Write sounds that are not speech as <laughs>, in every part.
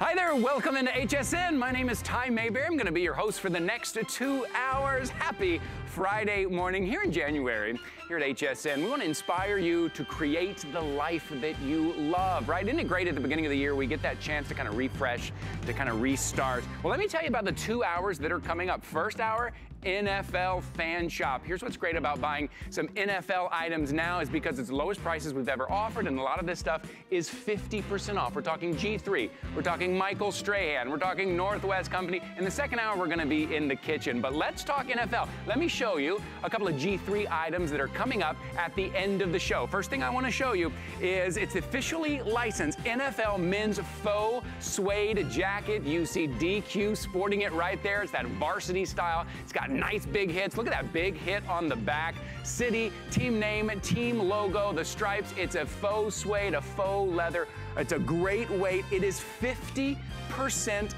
Hi there, welcome into HSN. My name is Ty Mayberry. I'm gonna be your host for the next two hours. Happy Friday morning here in January. Here at HSN, we wanna inspire you to create the life that you love, right? Isn't it great at the beginning of the year we get that chance to kind of refresh, to kind of restart? Well, let me tell you about the two hours that are coming up. First hour, NFL Fan Shop. Here's what's great about buying some NFL items now is because it's the lowest prices we've ever offered and a lot of this stuff is 50% off. We're talking G3, we're talking Michael Strahan, we're talking Northwest Company. In the second hour, we're gonna be in the kitchen, but let's talk NFL. Let me show you a couple of G3 items that are coming up at the end of the show. First thing I wanna show you is it's officially licensed NFL men's faux suede jacket. You see DQ sporting it right there. It's that varsity style. It's got nice big hits. Look at that big hit on the back. City, team name, team logo, the stripes. It's a faux suede, a faux leather. It's a great weight. It is 50%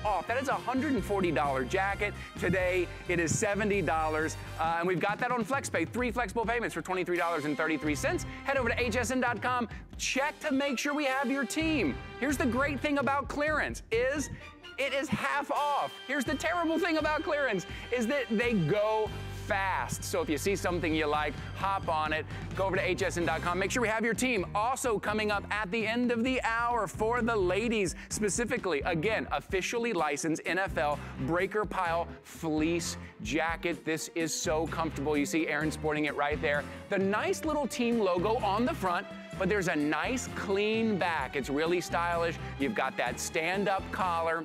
off. That is a $140 jacket. Today, it is $70. Uh, and we've got that on FlexPay. Three flexible payments for $23.33. Head over to hsn.com. Check to make sure we have your team. Here's the great thing about clearance is it is half off. Here's the terrible thing about clearance is that they go fast. So if you see something you like, hop on it. Go over to hsn.com. Make sure we have your team. Also coming up at the end of the hour for the ladies specifically. Again, officially licensed NFL breaker pile fleece jacket. This is so comfortable. You see Aaron sporting it right there. The nice little team logo on the front but there's a nice clean back. It's really stylish. You've got that stand-up collar.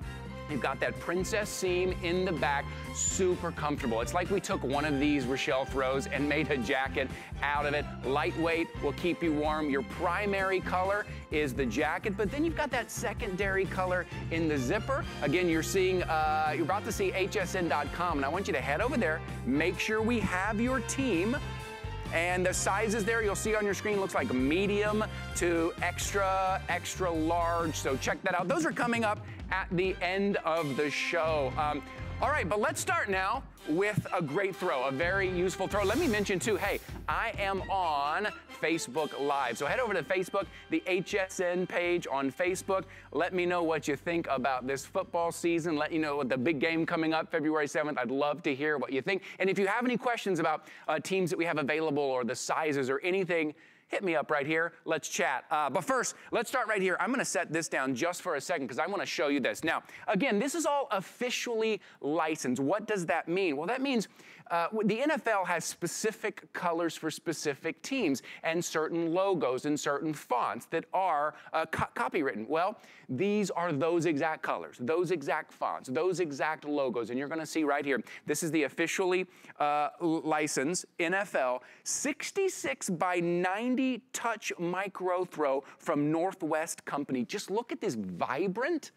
You've got that princess seam in the back, super comfortable. It's like we took one of these Raschel throws and made a jacket out of it. Lightweight, will keep you warm. Your primary color is the jacket, but then you've got that secondary color in the zipper. Again, you're seeing, uh, you're about to see hsn.com, and I want you to head over there, make sure we have your team and the sizes there you'll see on your screen looks like medium to extra, extra large. So check that out. Those are coming up at the end of the show. Um, all right, but let's start now with a great throw, a very useful throw. Let me mention too, hey, I am on Facebook Live. So head over to Facebook, the HSN page on Facebook. Let me know what you think about this football season. Let you know the big game coming up February 7th. I'd love to hear what you think. And if you have any questions about uh, teams that we have available or the sizes or anything, hit me up right here. Let's chat. Uh, but first, let's start right here. I'm gonna set this down just for a second because I wanna show you this. Now, again, this is all officially licensed. What does that mean? Well, that means uh, the NFL has specific colors for specific teams and certain logos and certain fonts that are uh, co copywritten. Well, these are those exact colors, those exact fonts, those exact logos. And you're going to see right here, this is the officially uh, licensed NFL 66 by 90 touch micro throw from Northwest Company. Just look at this vibrant,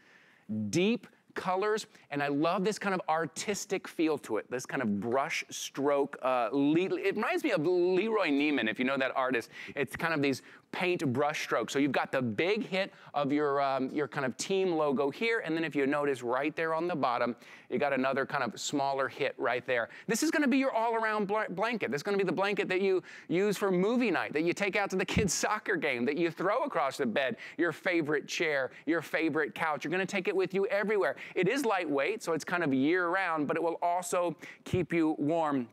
deep, colors, and I love this kind of artistic feel to it, this kind of brush stroke. Uh, it reminds me of Leroy Neiman, if you know that artist. It's kind of these paint brush strokes. So you've got the big hit of your, um, your kind of team logo here, and then if you notice right there on the bottom, you got another kind of smaller hit right there. This is gonna be your all-around bl blanket. This is gonna be the blanket that you use for movie night, that you take out to the kids' <laughs> soccer game, that you throw across the bed, your favorite chair, your favorite couch. You're gonna take it with you everywhere. It is lightweight, so it's kind of year-round, but it will also keep you warm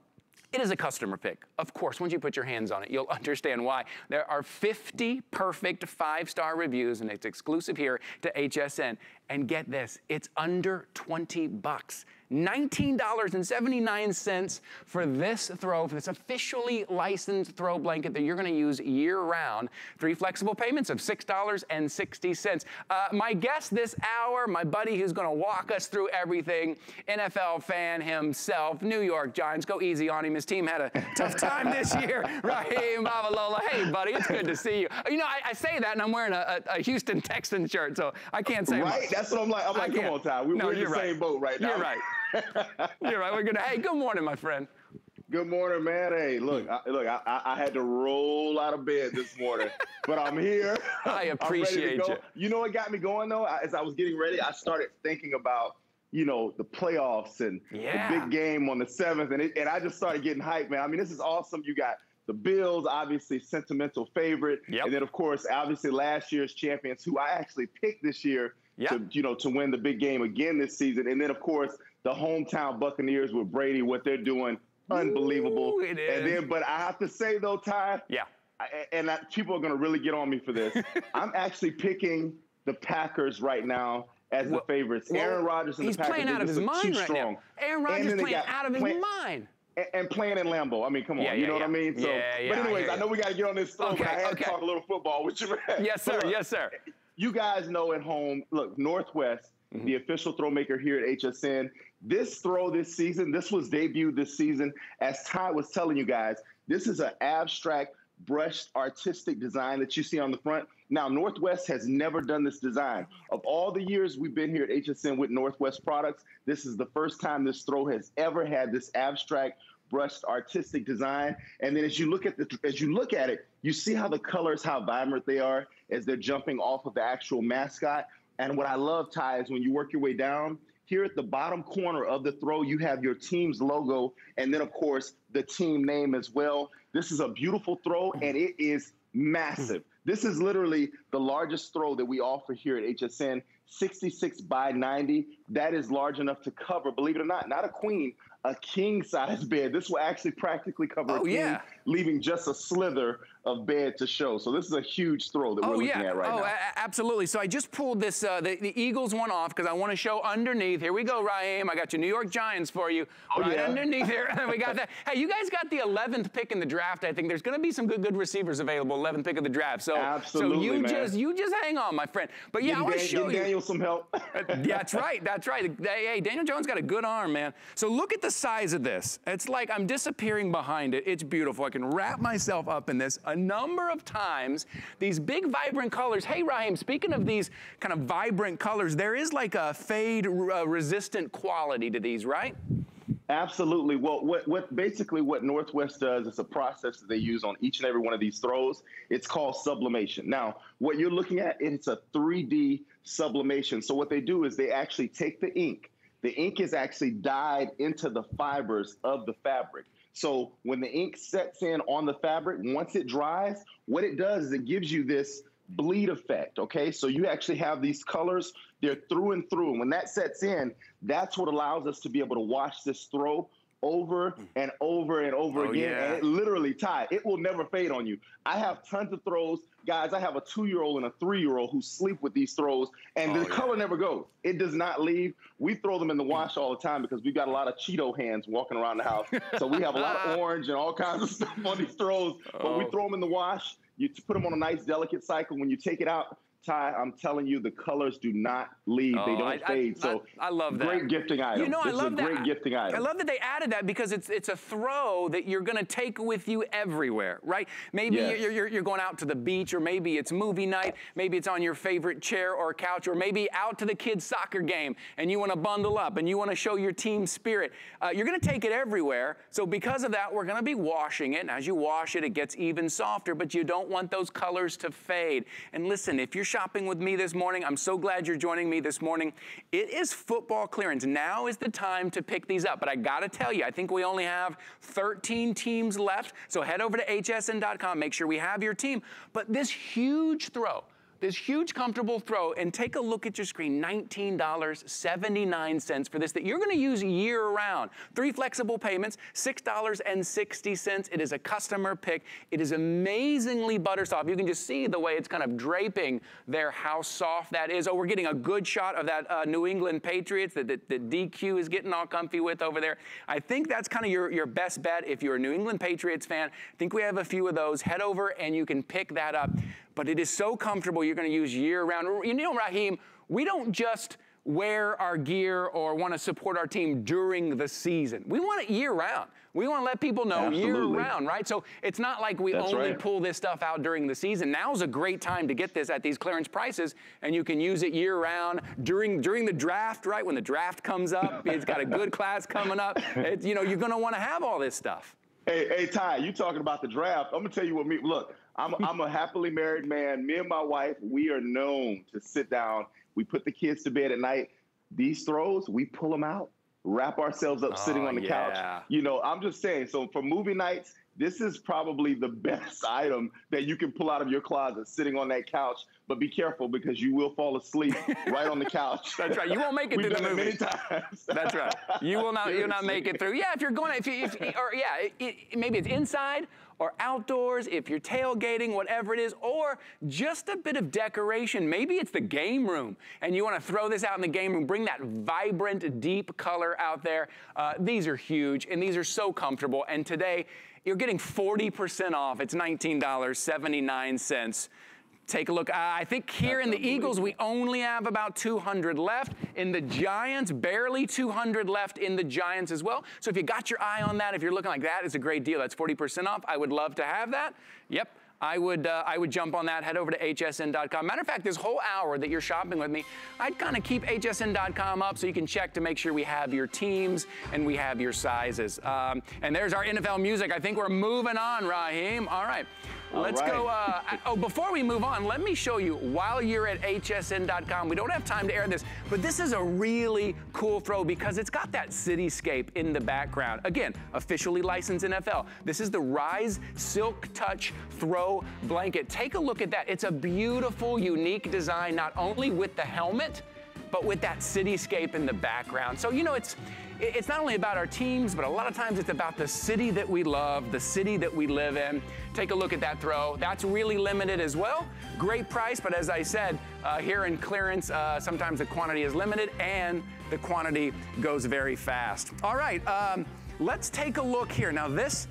it is a customer pick. Of course, once you put your hands on it, you'll <laughs> understand why. There are 50 perfect five-star reviews, and it's exclusive here to HSN. And get this, it's under 20 bucks. $19.79 for this throw, for this officially licensed throw blanket that you're gonna use year round. Three flexible payments of $6.60. Uh, my guest this hour, my buddy who's gonna walk us through everything, NFL fan himself, New York Giants. Go easy on him. His team had a tough <laughs> time this year. Raheem Babalola. Hey, buddy, it's good to see you. You know, I, I say that and I'm wearing a, a, Houston Texans shirt, so I can't say Right, much. that's what I'm like. I'm like, come on, Ty. We, no, are in the right. same boat right now. You're right. <laughs> You're right. We're gonna. Hey, good morning, my friend. Good morning, man. Hey, look, I, look, I, I, had to roll out of bed this morning, <laughs> but I'm here. I <laughs> appreciate you. You know what got me going though? As I was getting ready, I started thinking about you know the playoffs and yeah. the big game on the seventh, and it, and I just started getting hyped, man. I mean, this is awesome. You got the Bills, obviously sentimental favorite, Yep. and then of course, obviously last year's champions, who I actually picked this year Yep. to you know to win the big game again this season, and then of course the hometown Buccaneers with Brady, what they're doing, unbelievable. Ooh, it And then, but I have to say though, Ty, Yeah. I- and I, people are going to really get on me for this. <laughs> I'm actually picking the Packers right now as the favorites. well, Aaron Rodgers and the Packers playing out of his mind right strong. now. Aaron Rodgers playing out of his play- mind. and, and playing in Lambeau. I mean, come on, Yeah, you yeah, know what I mean? So, Yeah, yeah, but anyways, hear I, know we got to get on this throw, Okay, I had okay. to talk a little football with you. man. <laughs> Yes, sir. But Yes, sir. you guys know at home, look, Northwest, Mm-hmm. the official throw maker here at HSN, this throw this season, this was debuted this season. As Ty was telling you guys, this is an abstract, brushed, artistic design that you see on the front. Now, Northwest has never done this design. Of all the years we've been here at HSN with Northwest products, this is the first time this throw has ever had this abstract, brushed, artistic design. And then as you look at the as you look at it, you see how the colors, how vibrant they are as they're jumping off of the actual mascot. And what I love, Ty, is when you work your way down, here at the bottom corner of the throw, you have your team's logo, and then, of course, the team name as well. This is a beautiful throw, mm-hmm. and it is massive. Mm-hmm. This is literally the largest throw that we offer here at HSN 66 by 90. That is large enough to cover, believe it or not, not a queen, a king size bed. This will actually practically cover Oh, a king, yeah. leaving just a slither of bed to show. So this is a huge throw that we're Oh looking yeah, at right oh now. a- absolutely. So I just pulled this uh, the, the Eagles one off because I want to show underneath. Here we go, Ryan. I got your New York Giants for you. Oh, right yeah. underneath here, <laughs> <laughs> we got that. Hey, you guys got the 11th pick in the draft. I think there's going to be some good good receivers available. 11th pick of the draft. So absolutely, so you man. just you just hang on, my friend. But yeah, I want to show give you. Daniel some help. Yeah, <laughs> that's right. That's right. Hey, hey, Daniel Jones got a good arm, man. So look at the size of this. It's like I'm disappearing behind it. It's beautiful. I can wrap myself up in this a number of times. These big, vibrant colors. Hey, Raheem, speaking of these kind of vibrant colors, there is like a fade uh, resistant quality to these, right? Absolutely. Well, what, what basically what Northwest does is a process that they use on each and every one of these throws. It's called sublimation. Now, what you're looking at, it's a 3D sublimation. So what they do is they actually take the ink. The ink is actually dyed into the fibers of the fabric. So when the ink sets in on the fabric, once it dries, what it does is it gives you this bleed effect. Okay, so you actually have these colors, they're through and through. And when that sets in, that's what allows us to be able to wash this throw over mm. and over and over Oh, again. yeah. And it literally, Ty, it will never fade on you. I have tons of throws. Guys, I have a two year old and a three year old who sleep with these throws, and Oh, the yeah. color never goes. It does not leave. We throw them in the wash mm. all the time because we've got a lot of Cheeto hands walking around the house. So we have a lot of <laughs> orange and all kinds of stuff on these throws. But we Oh. throw them in the wash. You put them on a nice, delicate cycle. When you take it out, Ty, I'm telling you, the colors do not leave. they Oh, don't I- I- fade. so I- I love that. Great gifting item. You know, this I love that. great gifting item. I love that they added that because it's it's a throw that you're going to take with you everywhere, right? Maybe Yes. you're, you're, you're going out to the beach, or maybe it's movie night, maybe it's on your favorite chair or couch, or maybe out to the kids' soccer game, and you want to bundle up and you want to show your team spirit. Uh, you're going to take it everywhere. So because of that, we're going to be washing it, and as you wash it, it gets even softer. But you don't want those colors to fade. And listen, if you're shopping with me this morning, I'm so glad you're joining me this morning. It is football clearance. Now is the time to pick these up. But I got to tell you, I think we only have 13 teams left. So head over to hsn.com, make sure we have your team. But this huge throw, this huge comfortable throw, and take a look at your screen $19.79 for this that you're going to use year round. Three flexible payments, $6.60. It is a customer pick. It is amazingly butter soft. You can just see the way it's kind of draping there, how soft that is. Oh, we're getting a good shot of that uh, New England Patriots that, that, that DQ is getting all comfy with over there. I think that's kind of your, your best bet if you're a New England Patriots fan. I think we have a few of those. Head over and you can pick that up. But it is so comfortable you're going to use year round. You know, Raheem, we don't just wear our gear or want to support our team during the season. We want it year round. We want to let people know year round, right? So it's not like we That's only right. pull this stuff out during the season. Now's a great time to get this at these clearance prices, and you can use it year round during during the draft, right? When the draft comes up, <laughs> it's got a good class coming up. It's, you know, you're going to want to have all this stuff. Hey, hey, Ty, you talking about the draft? I'm gonna tell you what me. Look, I'm a, I'm a happily married man. Me and my wife, we are known to sit down. We put the kids to bed at night. These throws, we pull them out, wrap ourselves up, sitting Oh, on the yeah. couch. You know, I'm just saying. So for movie nights, this is probably the best <laughs> item that you can pull out of your closet sitting on that couch. But be careful because you will fall asleep <laughs> right on the couch. That's right. You won't make it We've through the movie. many times. <laughs> That's right. You will not. You'll not make it through. Yeah, if you're going, if you, if, or yeah, it, it, maybe it's inside or outdoors. If you're tailgating, whatever it is, or just a bit of decoration. Maybe it's the game room, and you want to throw this out in the game room. Bring that vibrant, deep color out there. Uh, these are huge, and these are so comfortable. And today, you're getting 40% off. It's $19.79. Take a look. Uh, I think here That's in the Eagles, we only have about 200 left. In the Giants, barely 200 left in the Giants as well. So if you got your eye on that, if you're looking like that, it's a great deal. That's 40% off. I would love to have that. Yep. I would, uh, I would jump on that. Head over to hsn.com. Matter of fact, this whole hour that you're shopping with me, I'd kind of keep hsn.com up so you can check to make sure we have your teams and we have your sizes. Um, and there's our NFL music. I think we're moving on, Raheem. All right. All Let's right. go. Uh, oh, before we move on, let me show you while you're at hsn.com. We don't have time to air this, but this is a really cool throw because it's got that cityscape in the background. Again, officially licensed NFL. This is the Rise Silk Touch Throw Blanket. Take a look at that. It's a beautiful, unique design, not only with the helmet, but with that cityscape in the background. So, you know, it's it's not only about our teams, but a lot of times it's about the city that we love, the city that we live in. Take a look at that throw. That's really limited as well. Great price, but as I said, uh, here in clearance, uh, sometimes the quantity is limited and the quantity goes very fast. All right, um, let's take a look here. Now, this.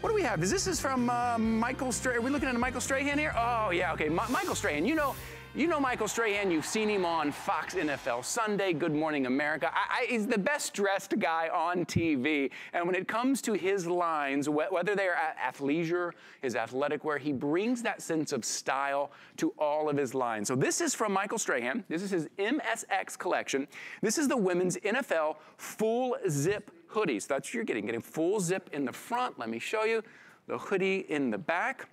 What do we have? Is this is from uh, Michael Strahan? Are we looking at a Michael Strahan here? Oh yeah, okay. Mi- Michael Strahan. You know, you know Michael Strahan. You've seen him on Fox NFL Sunday, Good Morning America. I, I, he's the best dressed guy on TV. And when it comes to his lines, wh- whether they're at athleisure, his athletic wear, he brings that sense of style to all of his lines. So this is from Michael Strahan. This is his MSX collection. This is the women's NFL full zip hoodies. That's what you're getting. Getting full zip in the front. Let me show you the hoodie in the back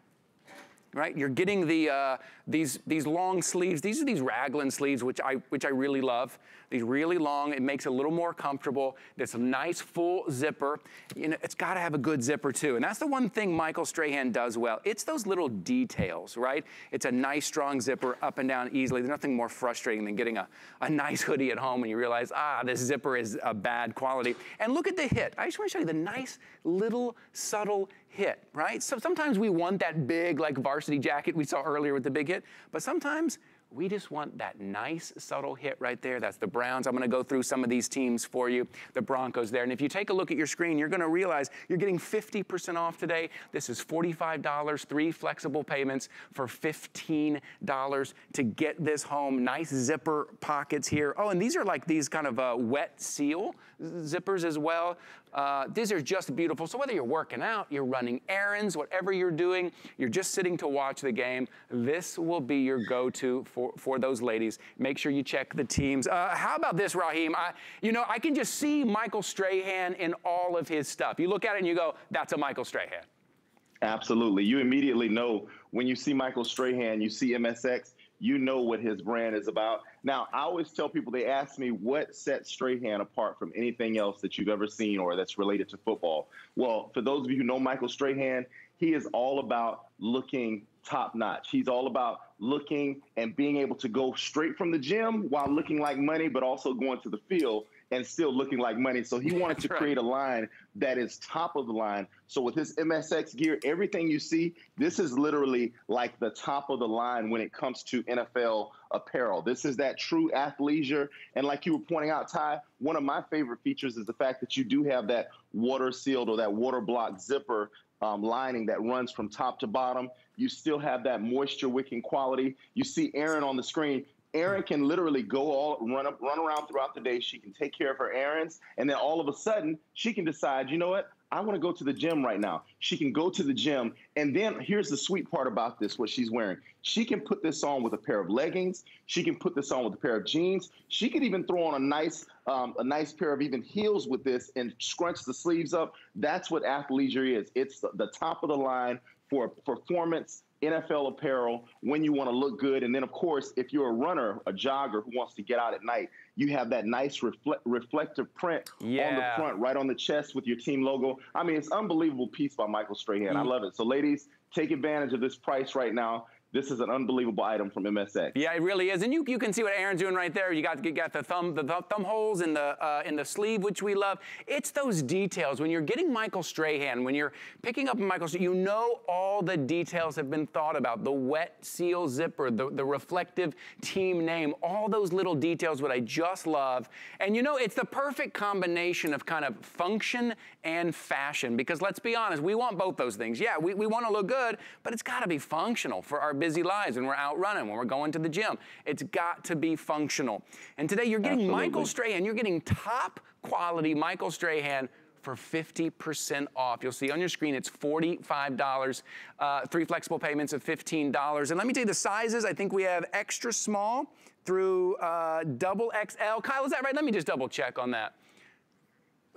right? You're getting the uh, these these long sleeves. These are these raglan sleeves, which I which I really love. These really long. It makes it a little more comfortable. There's a nice full zipper. You know, it's got to have a good zipper too, and that's the one thing Michael Strahan does well. It's those little details, right? It's a nice strong zipper up and down easily. There's nothing more frustrating than getting a, a nice hoodie at home and you realize, ah, this zipper is a bad quality. And look at the hit. I just want to show you the nice little subtle hit, right? So sometimes we want that big, like varsity jacket we saw earlier with the big hit, but sometimes we just want that nice, subtle hit right there. That's the Browns. I'm going to go through some of these teams for you. The Broncos there. And if you take a look at your screen, you're going to realize you're getting 50% off today. This is $45, three flexible payments for $15 to get this home. Nice zipper pockets here. Oh, and these are like these kind of uh, wet seal zippers as well. Uh, these are just beautiful. So whether you're working out, you're running errands, whatever you're doing, you're just sitting to watch the game, this will be your go-to for, for those ladies. Make sure you check the teams. Uh, how about this, Raheem? I, you know, I can just see Michael Strahan in all of his stuff. You look at it and you go, that's a Michael Strahan. Absolutely. You immediately know when you see Michael Strahan, you see MSX, you know what his brand is about. Now, I always tell people, they ask me what sets Strahan apart from anything else that you've ever seen or that's related to football. Well, for those of you who know Michael Strahan, he is all about looking top notch. He's all about looking and being able to go straight from the gym while looking like money, but also going to the field and still looking like money. So he wanted to <laughs> create a line that is top of the line. So with his MSX gear, everything you see, this is literally like the top of the line when it comes to NFL apparel. This is that true athleisure. And like you were pointing out, Ty, one of my favorite features is the fact that you do have that water sealed or that water block zipper um, lining that runs from top to bottom. You still have that moisture wicking quality. You see Aaron on the screen. Erin can literally go all run up, run around throughout the day. She can take care of her errands, and then all of a sudden, she can decide, you know what? I want to go to the gym right now. She can go to the gym, and then here's the sweet part about this: what she's wearing. She can put this on with a pair of leggings. She can put this on with a pair of jeans. She could even throw on a nice, um, a nice pair of even heels with this and scrunch the sleeves up. That's what athleisure is. It's the, the top of the line for performance NFL apparel when you want to look good. And then, of course, if you're a runner, a jogger who wants to get out at night, you have that nice refle- reflective print yeah. on the front, right on the chest with your team logo. I mean, it's unbelievable piece by Michael Strahan. Mm. I love it. So, ladies, take advantage of this price right now this is an unbelievable item from MSX. Yeah, it really is. And you, you can see what Aaron's doing right there. You got, you got the thumb the thumb holes in the uh, in the sleeve, which we love. It's those details. When you're getting Michael Strahan, when you're picking up Michael, you know all the details have been thought about. The wet seal zipper, the, the reflective team name, all those little details, what I just love. And you know, it's the perfect combination of kind of function and fashion. Because let's be honest, we want both those things. Yeah, we, we want to look good, but it's got to be functional for our busy lives when we're out running, when we're going to the gym. It's got to be functional. And today you're getting Absolutely. Michael Strahan, you're getting top quality Michael Strahan for 50% off. You'll see on your screen it's $45, uh, three flexible payments of $15. And let me tell you the sizes. I think we have extra small through uh, double XL. Kyle, is that right? Let me just double check on that.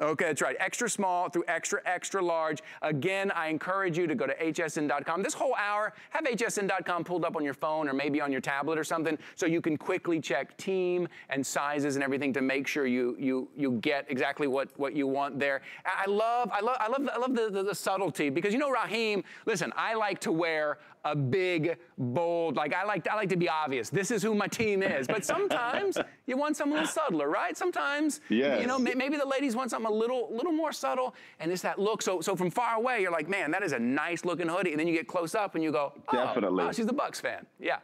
Okay, that's right. Extra small through extra, extra large. Again, I encourage you to go to hsn.com. This whole hour, have hsn.com pulled up on your phone or maybe on your tablet or something so you can quickly check team and sizes and everything to make sure you you you get exactly what, what you want there. I love, I love, I love, I love the, the, the subtlety because you know, Raheem, listen, I like to wear a big, bold, like I like, I like to be obvious. This is who my team is. But sometimes <laughs> you want something a little subtler, right? Sometimes, yes. you know, maybe the ladies want something a little, little more subtle, and it's that look. So, so from far away, you're like, man, that is a nice looking hoodie. And then you get close up and you go, oh, definitely. Oh, she's a Bucs fan. Yeah.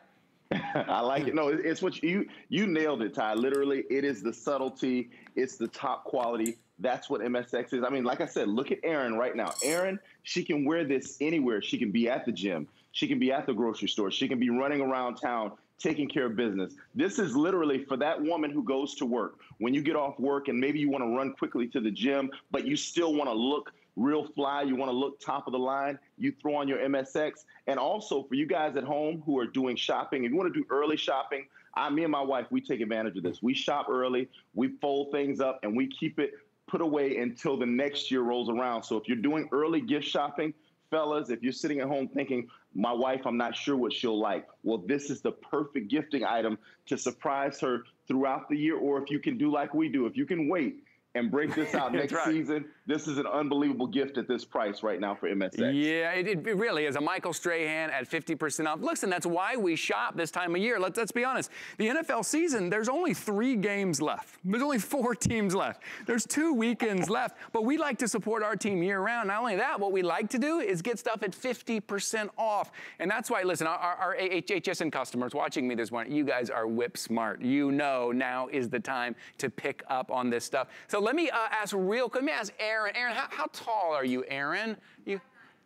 <laughs> I like it. No, it's what you you nailed it, Ty. Literally, it is the subtlety. It's the top quality. That's what MSX is. I mean, like I said, look at Erin right now. Erin, she can wear this anywhere. She can be at the gym. She can be at the grocery store. She can be running around town taking care of business. This is literally for that woman who goes to work. When you get off work and maybe you want to run quickly to the gym, but you still want to look real fly, you want to look top of the line, you throw on your MSX. And also for you guys at home who are doing shopping, if you want to do early shopping, I, me and my wife, we take advantage of this. We shop early, we fold things up, and we keep it put away until the next year rolls around. So if you're doing early gift shopping, fellas, if you're sitting at home thinking, my wife, I'm not sure what she'll like, well, this is the perfect gifting item to surprise her throughout the year. Or if you can do like we do, if you can wait and break this out <laughs> next right. season. This is an unbelievable gift at this price right now for MSX. Yeah, it, it really is. A Michael Strahan at 50% off. Listen, that's why we shop this time of year. Let's, let's be honest. The NFL season, there's only three games left. There's only four <laughs> teams left. There's two weekends left, but we like to support our team year round. Not only that, what we like to do is get stuff at 50% off. And that's why, listen, our, our HSN customers watching me this morning, you guys are whip smart. You know now is the time to pick up on this stuff. So let me uh, ask real quick. Let me ask Aaron. Aaron, how, how tall are you, Aaron? You,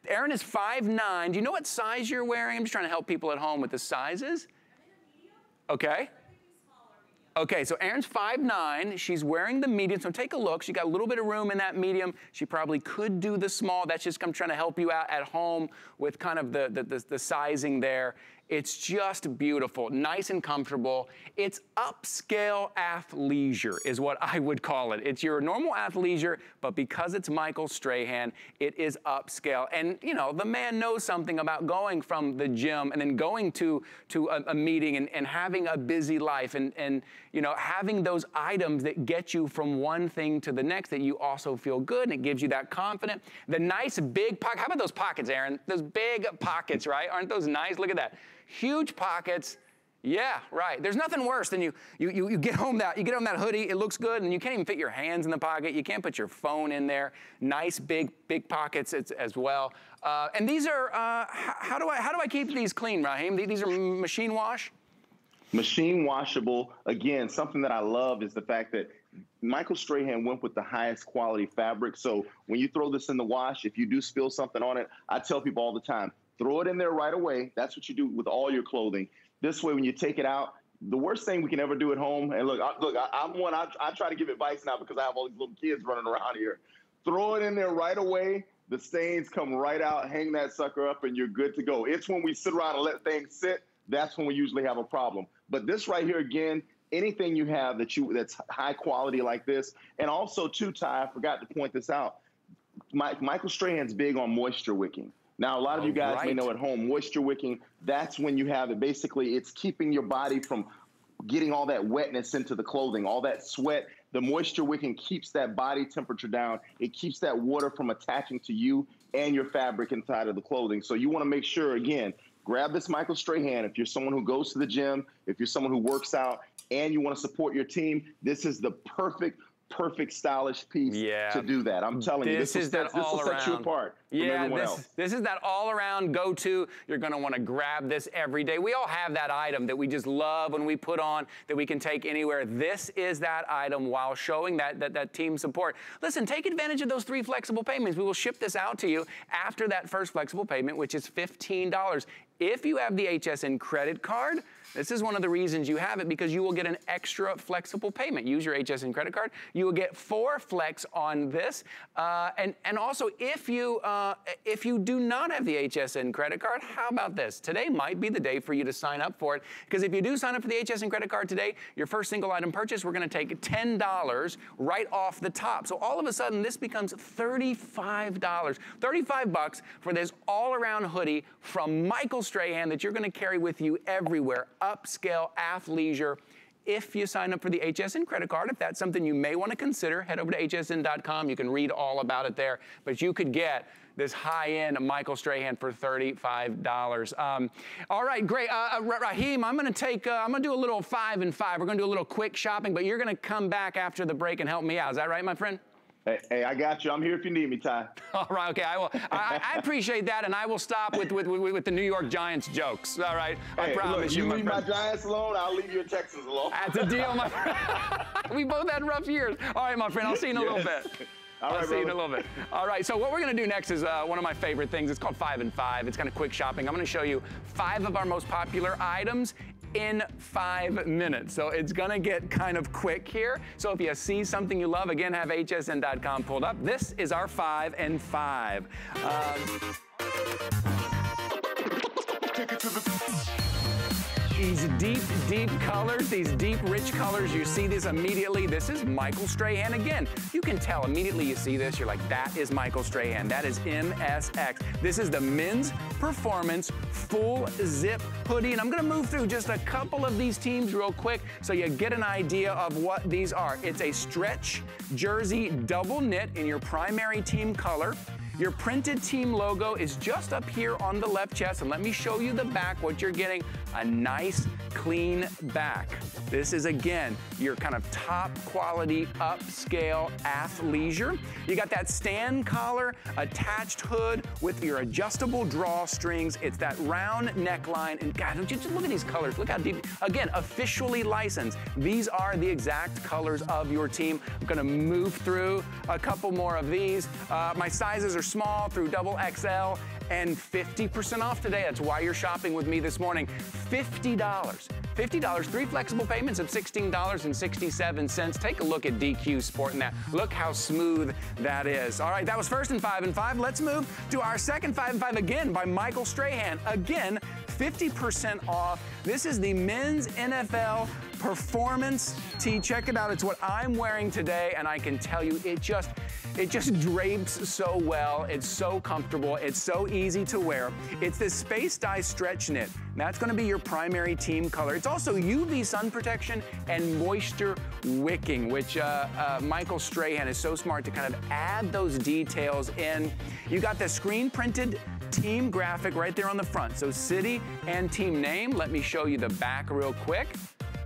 Aaron is 5'9". Do you know what size you're wearing? I'm just trying to help people at home with the sizes. Okay. Okay, so Aaron's 5'9". She's wearing the medium, so take a look. She got a little bit of room in that medium. She probably could do the small. That's just I'm trying to help you out at home with kind of the, the, the, the sizing there. It's just beautiful, nice and comfortable. It's upscale athleisure is what I would call it. It's your normal athleisure, but because it's Michael Strahan, it is upscale. And you know, the man knows something about going from the gym and then going to, to a, a meeting and, and having a busy life and, and you know, having those items that get you from one thing to the next that you also feel good and it gives you that confidence. The nice big pocket, how about those pockets, Aaron? Those big pockets, right? Aren't those nice? Look at that huge pockets. Yeah, right. There's nothing worse than you, you, you, you, get home that, you get home that hoodie, it looks good, and you can't even fit your hands in the pocket. You can't put your phone in there. Nice big, big pockets as well. Uh, and these are, uh, how, do I, how do I keep these clean, Raheem? These are machine wash? Machine washable. Again, something that I love is the fact that Michael Strahan went with the highest quality fabric. So when you throw this in the wash, if you do spill something on it, I tell people all the time, throw it in there right away. That's what you do with all your clothing. This way, when you take it out, the worst thing we can ever do at home, and look, I, look, I, am one. I, I try to give advice now because I have all these little kids running around here. Throw it in there right away. The stains come right out. Hang that sucker up, and you're good to go. It's when we sit around and let things sit. That's when we usually have a problem. But this right here, again, anything you have that you that's high quality like this, and also too, Ty, I forgot to point this out. Mike, Michael Strahan's big on moisture wicking. Now, a lot of you guys right. may know at home, moisture wicking, that's when you have it. Basically, it's keeping your body from getting all that wetness into the clothing, all that sweat. The moisture wicking keeps that body temperature down. It keeps that water from attaching to you and your fabric inside of the clothing. So you want to make sure, again, grab this Michael Strahan. If you're someone who goes to the gym, if you're someone who works out, and you want to support your team, this is the perfect perfect stylish piece yeah. to do that. I'm telling this you, this is will, that this will set you apart yeah, this, else. This is that all-around go-to. You're going to want to grab this every day. We all have that item that we just love when we put on that we can take anywhere. This is that item while showing that, that, that team support. Listen, take advantage of those three flexible payments. We will ship this out to you after that first flexible payment, which is $15. If you have the HSN credit card, this is one of the reasons you have it because you will get an extra flexible payment. Use your HSN credit card. You will get four flex on this. Uh, and, and also, if you, uh, if you do not have the HSN credit card, how about this? Today might be the day for you to sign up for it because if you do sign up for the HSN credit card today, your first single item purchase, we're going to take $10 right off the top. So all of a sudden, this becomes $35. 35 bucks for this all-around hoodie from Michael Strahan that you're going to carry with you everywhere upscale athleisure if you sign up for the HSN credit card. If that's something you may want to consider, head over to hsn.com. You can read all about it there. But you could get this high-end Michael Strahan for $35. Um, all right, great. Uh, uh, Raheem, I'm going to take, uh, I'm to do a little five and five. We're going to do a little quick shopping, but you're going to come back after the break and help me out. Is that right, my friend? Hey, hey, I got you. I'm here if you need me, Ty. <laughs> All right, okay. I will. I, I appreciate that, and I will stop with, with, with, with, the New York Giants jokes. All right, I promise look, you. You leave friend. my Giants alone. I'll leave your Texans alone. That's a deal, my friend. <laughs> we both had rough years. All right, my friend. I'll see you in a yes. little bit. <laughs> All right, I'll see you in a little bit. All right, so what we're gonna do next is uh, one of my favorite things. It's called Five and Five. It's kind of quick shopping. I'm gonna show you five of our most popular items in five minutes. So it's gonna get kind of quick here. So if you see something you love, again, have hsn.com pulled up. This is our five and five. Um, these deep, deep colors, these deep, rich colors, you see this immediately. This is Michael Strahan again. You can tell immediately you see this, you're like, that is Michael Strahan. That is MSX. This is the men's performance full zip hoodie. And I'm gonna move through just a couple of these teams real quick so you get an idea of what these are. It's a stretch jersey double knit in your primary team color. Your printed team logo is just up here on the left chest, and let me show you the back, what you're getting, a nice clean back. This is, again, your kind of top quality upscale athleisure. You got that stand collar, attached hood with your adjustable drawstrings. It's that round neckline. And God, don't you just look at these colors. Look how deep. Again, officially licensed. These are the exact colors of your team. I'm gonna move through a couple more of these. Uh, my sizes are small through double XL and 50% off today. That's why you're shopping with me this morning. $50. $50, three flexible payments of $16.67. Take a look at DQ sporting that. Look how smooth that is. All right, that was first and five and five. Let's move to our second five and five again by Michael Strahan. Again, 50% off. This is the men's NFL performance tee. Check it out. It's what I'm wearing today, and I can tell you it just it just drapes so well. It's so comfortable. It's so easy to wear. It's this space dye stretch knit. That's gonna be your primary team color. It's also UV sun protection and moisture wicking, which uh, uh, Michael Strahan is so smart to kind of add those details in. You got the screen printed team graphic right there on the front. So city and team name. Let me show you the back real quick.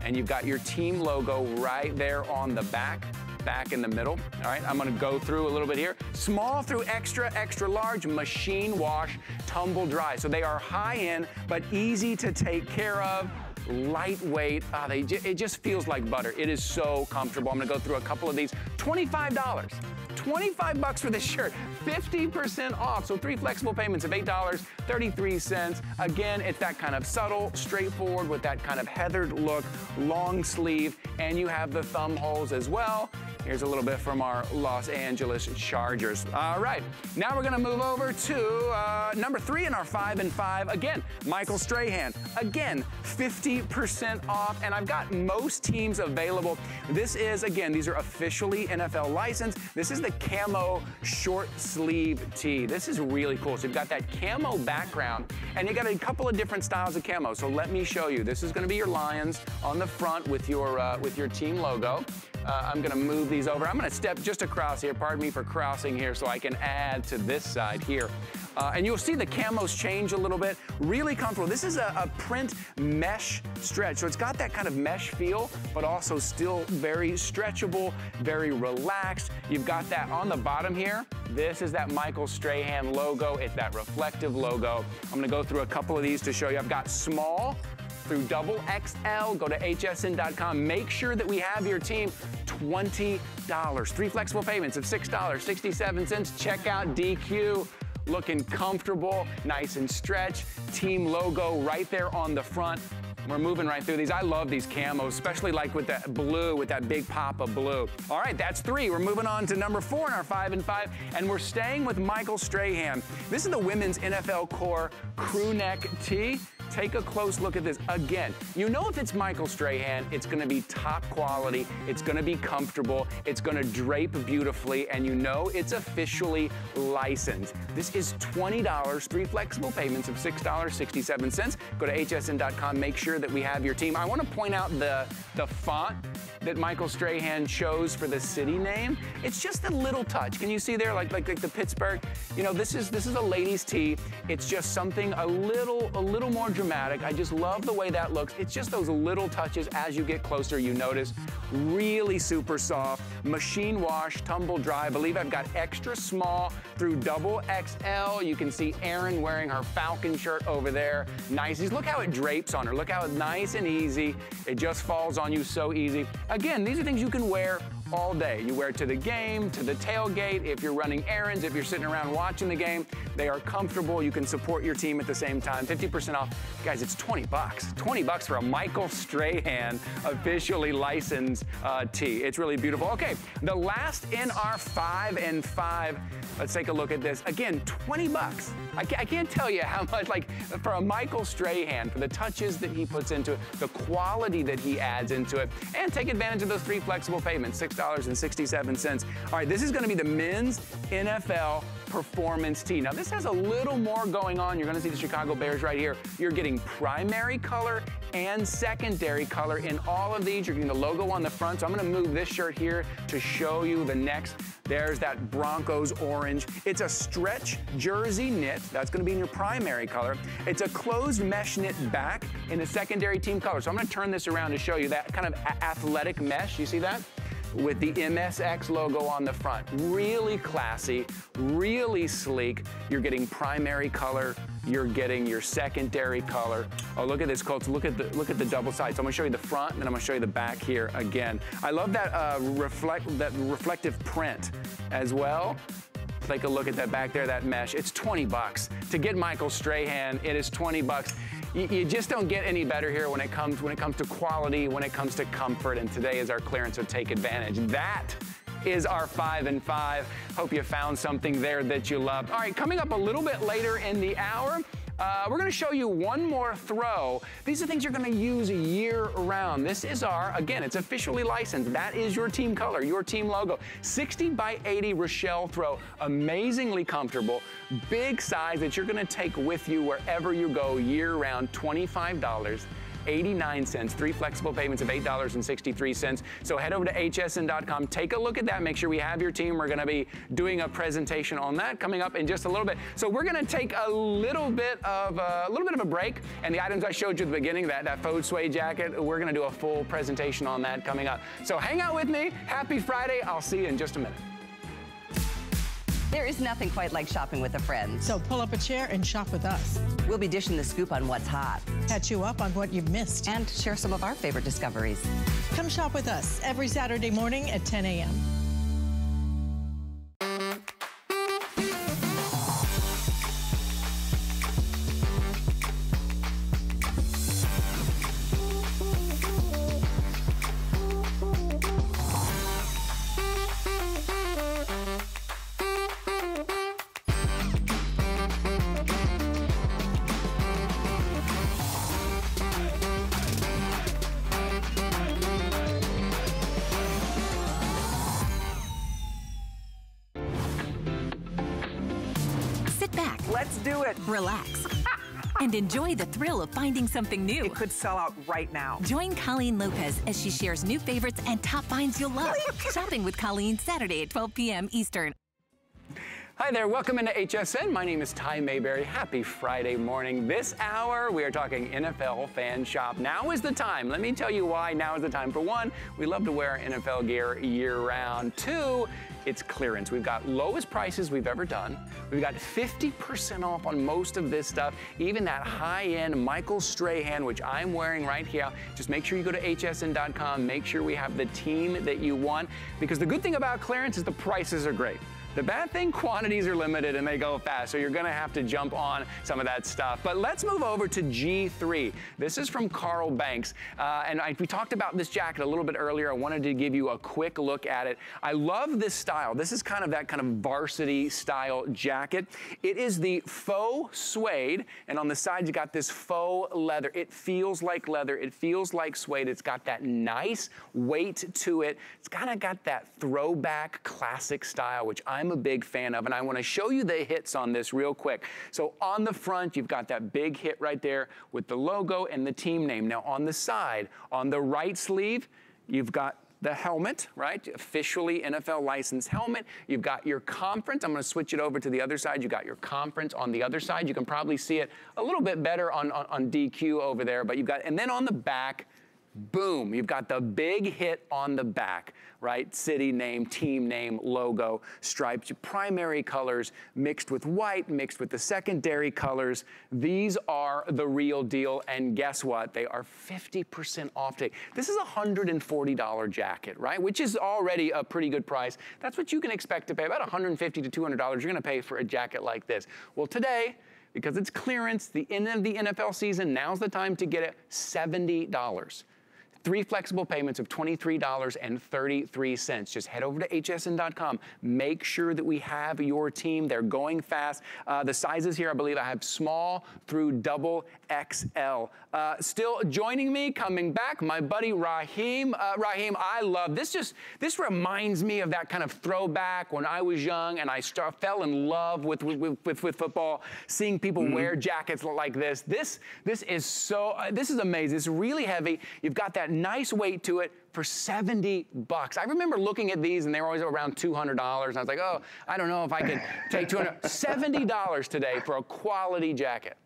And you've got your team logo right there on the back back in the middle. All right, I'm gonna go through a little bit here. Small through extra, extra large, machine wash, tumble dry. So they are high end, but easy to take care of lightweight. Ah, they, it just feels like butter. It is so comfortable. I'm gonna go through a couple of these. $25. 25 bucks for this shirt, 50% off. So three flexible payments of $8.33. Again, it's that kind of subtle, straightforward with that kind of heathered look, long sleeve, and you have the thumb holes as well. Here's a little bit from our Los Angeles Chargers. All right, now we're gonna move over to uh, number three in our five and five. Again, Michael Strahan. Again, 50% off, and I've got most teams available. This is, again, these are officially NFL licensed. This is the camo short sleeve tee. This is really cool. So you've got that camo background, and you got a couple of different styles of camo. So let me show you. This is gonna be your Lions on the front with your, uh, with your team logo. Uh, I'm gonna move these over. I'm gonna step just across here. Pardon me for crossing here so I can add to this side here. Uh, and you'll see the camos change a little bit. Really comfortable. This is a, a, print mesh stretch. So it's got that kind of mesh feel, but also still very stretchable, very relaxed. You've got that on the bottom here. This is that Michael Strahan logo. It's that reflective logo. I'm gonna go through a couple of these to show you. I've got small, through double XL. Go to hsn.com. Make sure that we have your team $20. Three flexible payments of $6.67. Check out DQ. Looking comfortable, nice and stretched. Team logo right there on the front. We're moving right through these. I love these camos, especially like with that blue, with that big pop of blue. All right, that's three. We're moving on to number four in our five and five, and we're staying with Michael Strahan. This is the women's NFL core crew neck tee. Take a close look at this. Again, you know if it's Michael Strahan, it's gonna be top quality, it's gonna be comfortable, it's gonna drape beautifully, and you know it's officially licensed. This is $20, three flexible payments of $6.67. Go to hsn.com, make sure that we have your team. I wanna point out the, the font that Michael Strahan chose for the city name. It's just a little touch. Can you see there, like, like, like the Pittsburgh? You know, this is this is a ladies' tee. It's just something a little a little more dramatic. I just love the way that looks. It's just those little touches as you get closer, you notice. Really super soft, machine wash, tumble dry. I believe I've got extra small through double XL. You can see Erin wearing her Falcon shirt over there. Nice. Look how it drapes on her. Look how nice and easy. It just falls on you so easy. Again, these are things you can wear all day. You wear it to the game, to the tailgate, if you're running errands, if you're sitting around watching the game. They are comfortable. You can support your team at the same time. 50% off. Guys, it's 20 bucks. 20 bucks for a Michael Strahan officially licensed uh, tee. It's really beautiful. Okay, the last in our five and five. Let's take a look at this. Again, 20 bucks. I can't, I can't tell you how much, like, for a Michael Strahan, for the touches that he puts into it, the quality that he adds into it, and take advantage of those three flexible payments, $6.67. All right, this is gonna be the men's NFL performance tee. Now this has a little more going on. You're gonna see the Chicago Bears right here. You're getting primary color and secondary color in all of these. You're getting the logo on the front. So I'm gonna move this shirt here to show you the next. There's that Broncos orange. It's a stretch jersey knit. That's gonna be in your primary color. It's a closed mesh knit back in a secondary team color. So I'm gonna turn this around to show you that kind of athletic mesh. You see that? With the MSX logo on the front. Really classy, really sleek. You're getting primary color, you're getting your secondary color. Oh, look at this, Colts. Look at the look at the double sides. I'm gonna show you the front, and then I'm gonna show you the back here again. I love that uh, reflect that reflective print as well. Take a look at that back there, that mesh. It's 20 bucks. To get Michael Strahan, it is 20 bucks you, just don't get any better here when it comes when it comes to quality, when it comes to comfort. And today is our clearance, so take advantage. That is our five and five. Hope you found something there that you loved. All right, coming up a little bit later in the hour. Uh, we're going to show you one more throw. These are things you're going to use year round. This is our, again, it's officially licensed. That is your team color, your team logo. 60 by 80 Raschel throw. Amazingly comfortable, big size that you're going to take with you wherever you go year round. $25. 89 cents, three flexible payments of $8.63. So head over to hsn.com, take a look at that, make sure we have your team. We're gonna be doing a presentation on that coming up in just a little bit. So we're gonna take a little bit of uh, a little bit of a break, and the items I showed you at the beginning, that, that faux suede jacket, we're gonna do a full presentation on that coming up. So hang out with me. Happy Friday. I'll see you in just a minute. There is nothing quite like shopping with a friend. So pull up a chair and shop with us. We'll be dishing the scoop on what's hot. Catch you up on what you've missed. And share some of our favorite discoveries. Come shop with us every Saturday morning at 10 a.m. and enjoy the thrill of finding something new. It could sell out right now. Join Colleen Lopez as she shares new favorites and top finds you'll love. Shopping with Colleen Saturday at 12 p.m. Eastern. Hi there, welcome into HSN. My name is Ty Mayberry. Happy Friday morning. This hour, we are talking NFL fan shop. Now is the time. Let me tell you why now is the time. For one, we love to wear NFL gear year round. Two, it's clearance. We've got lowest prices we've ever done. We've got 50% off on most of this stuff, even that high-end Michael Strahan, which I'm wearing right here. Just make sure you go to hsn.com, make sure we have the team that you want, because the good thing about clearance is the prices are great. The bad thing, quantities are limited and they go fast, so you're gonna have to jump on some of that stuff. But let's move over to G3. This is from Carl Banks, uh, and I, we talked about this jacket a little bit earlier. I wanted to give you a quick look at it. I love this style. This is kind of that kind of varsity style jacket. It is the faux suede, and on the side you got this faux leather. It feels like leather. It feels like suede. It's got that nice weight to it. It's kind of got that throwback classic style, which I'm I'm a big fan of, and I want to show you the hits on this real quick. So on the front, you've got that big hit right there with the logo and the team name. Now on the side, on the right sleeve, you've got the helmet, right? Officially NFL licensed helmet. You've got your conference. I'm going to switch it over to the other side. You got your conference on the other side. You can probably see it a little bit better on, on, on DQ over there, but you've got, and then on the back, boom, you've got the big hit on the back, right? City name, team name, logo, stripes, primary colors mixed with white, mixed with the secondary colors. These are the real deal, and guess what? They are 50% off today. This is a $140 jacket, right? Which is already a pretty good price. That's what you can expect to pay, about 150 to $200 you're gonna pay for a jacket like this. Well, today, because it's clearance, the end of the NFL season, now's the time to get it $70. Three flexible payments of $23.33. Just head over to hsn.com. Make sure that we have your team. They're going fast. Uh, the sizes here, I believe I have small through double XL. Uh, still joining me, coming back, my buddy Raheem. Uh, Raheem, I love this. Just this reminds me of that kind of throwback when I was young and I start, fell in love with with, with, with football. Seeing people mm-hmm. wear jackets like this. This this is so. Uh, this is amazing. It's really heavy. You've got that nice weight to it for 70 bucks. I remember looking at these and they were always around $200 and I was like, oh, I don't know if I could take 200 <laughs> $70 today for a quality jacket.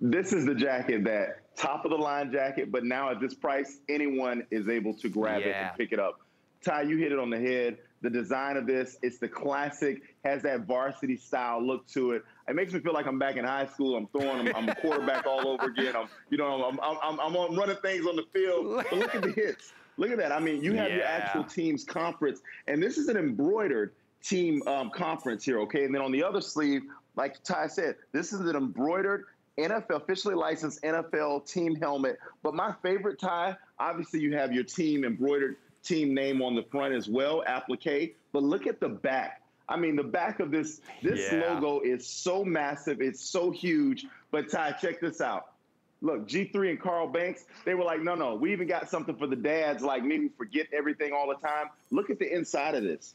This is the jacket that top of the line jacket, but now at this price, anyone is able to grab yeah. it and pick it up. Ty, you hit it on the head. The design of this, it's the classic, has that varsity style look to it. It makes me feel like I'm back in high school. I'm throwing, I'm, I'm a quarterback all over again. I'm, you know, I'm, I'm, I'm, I'm running things on the field. <laughs> But look at the hits. Look at that. I mean, you have yeah. your actual team's conference, and this is an embroidered team um, conference here, okay? And then on the other sleeve, like Ty said, this is an embroidered NFL, officially licensed NFL team helmet. But my favorite Ty, obviously, you have your team embroidered team name on the front as well, applique. But look at the back. I mean, the back of this this yeah. logo is so massive, it's so huge. But Ty, check this out. Look, G3 and Carl Banks, they were like, no, no, we even got something for the dads like me who forget everything all the time. Look at the inside of this.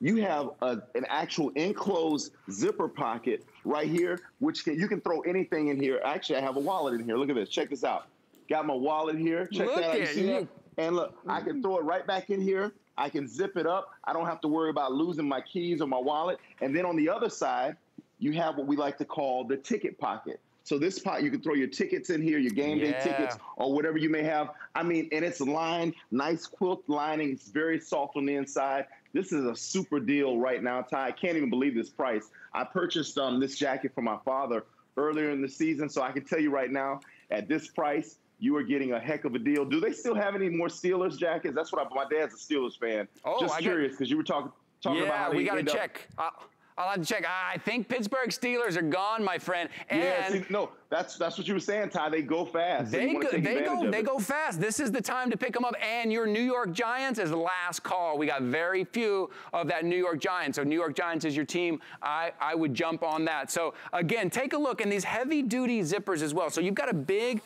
You have a, an actual enclosed zipper pocket right here, which can, you can throw anything in here. Actually, I have a wallet in here. Look at this. Check this out. Got my wallet here. Check look that out. You see that? And look, I can throw it right back in here. I can zip it up. I don't have to worry about losing my keys or my wallet. And then on the other side, you have what we like to call the ticket pocket. So this pot, you can throw your tickets in here, your game day yeah. tickets, or whatever you may have. I mean, and it's lined, nice quilt lining. It's very soft on the inside. This is a super deal right now, Ty. I can't even believe this price. I purchased um, this jacket for my father earlier in the season, so I can tell you right now, at this price, you are getting a heck of a deal. Do they still have any more Steelers jackets? That's what I, my dad's a Steelers fan. Oh, just I curious because you were talking talking yeah, about how we got to check. Uh, I'll have to check. I think Pittsburgh Steelers are gone, my friend. And yeah, see, no, that's that's what you were saying, Ty. They go fast. They go, they go, they go fast. This is the time to pick them up. And your New York Giants is the last call. We got very few of that New York Giants. So New York Giants is your team. I I would jump on that. So again, take a look in these heavy duty zippers as well. So you've got a big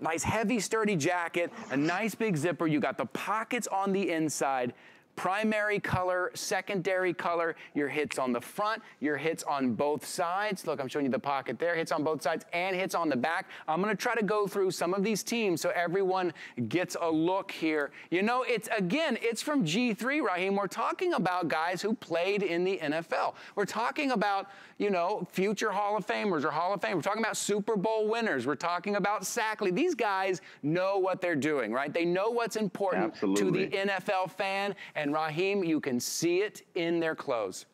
nice heavy sturdy jacket, a nice big zipper. You got the pockets on the inside. Primary color, secondary color, your hits on the front, your hits on both sides. Look, I'm showing you the pocket there, hits on both sides and hits on the back. I'm gonna try to go through some of these teams so everyone gets a look here. You know, it's again, it's from G3, Raheem. We're talking about guys who played in the NFL. We're talking about, you know, future Hall of Famers or Hall of Fame. We're talking about Super Bowl winners. We're talking about Sackley. These guys know what they're doing, right? They know what's important Absolutely. to the NFL fan. And Raheem, you can see it in their clothes.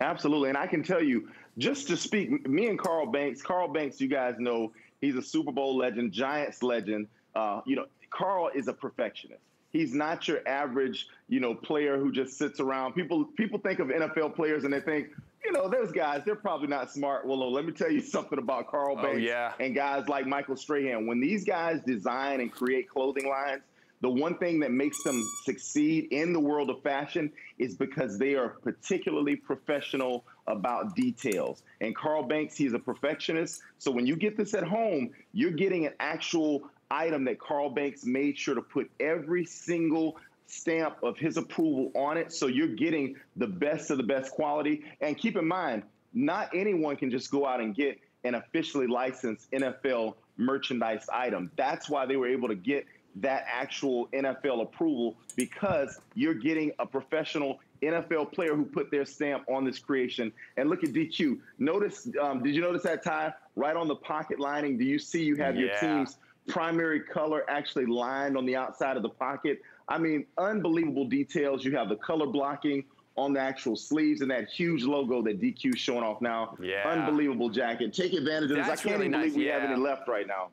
Absolutely. And I can tell you, just to speak, me and Carl Banks, Carl Banks, you guys know he's a Super Bowl legend, Giants legend. Uh, you know, Carl is a perfectionist. He's not your average, you know, player who just sits around. People people think of NFL players and they think, you know, those guys, they're probably not smart. Well, let me tell you something about Carl Oh, Banks yeah. and guys like Michael Strahan. When these guys design and create clothing lines, the one thing that makes them succeed in the world of fashion is because they are particularly professional about details. And Carl Banks, he's a perfectionist. So when you get this at home, you're getting an actual item that Carl Banks made sure to put every single stamp of his approval on it. So you're getting the best of the best quality. And keep in mind, not anyone can just go out and get an officially licensed NFL merchandise item. That's why they were able to get that actual NFL approval because you're getting a professional NFL player who put their stamp on this creation. And look at DQ. Notice, um, did you notice that tie right on the pocket lining? Do you see you have your team's primary color actually lined on the outside of the pocket? I mean, unbelievable details. You have the color blocking on the actual sleeves and that huge logo that DQ's showing off now. Yeah. Unbelievable jacket. Take advantage of this. I That's can't really even nice, believe we have yeah. any left right now.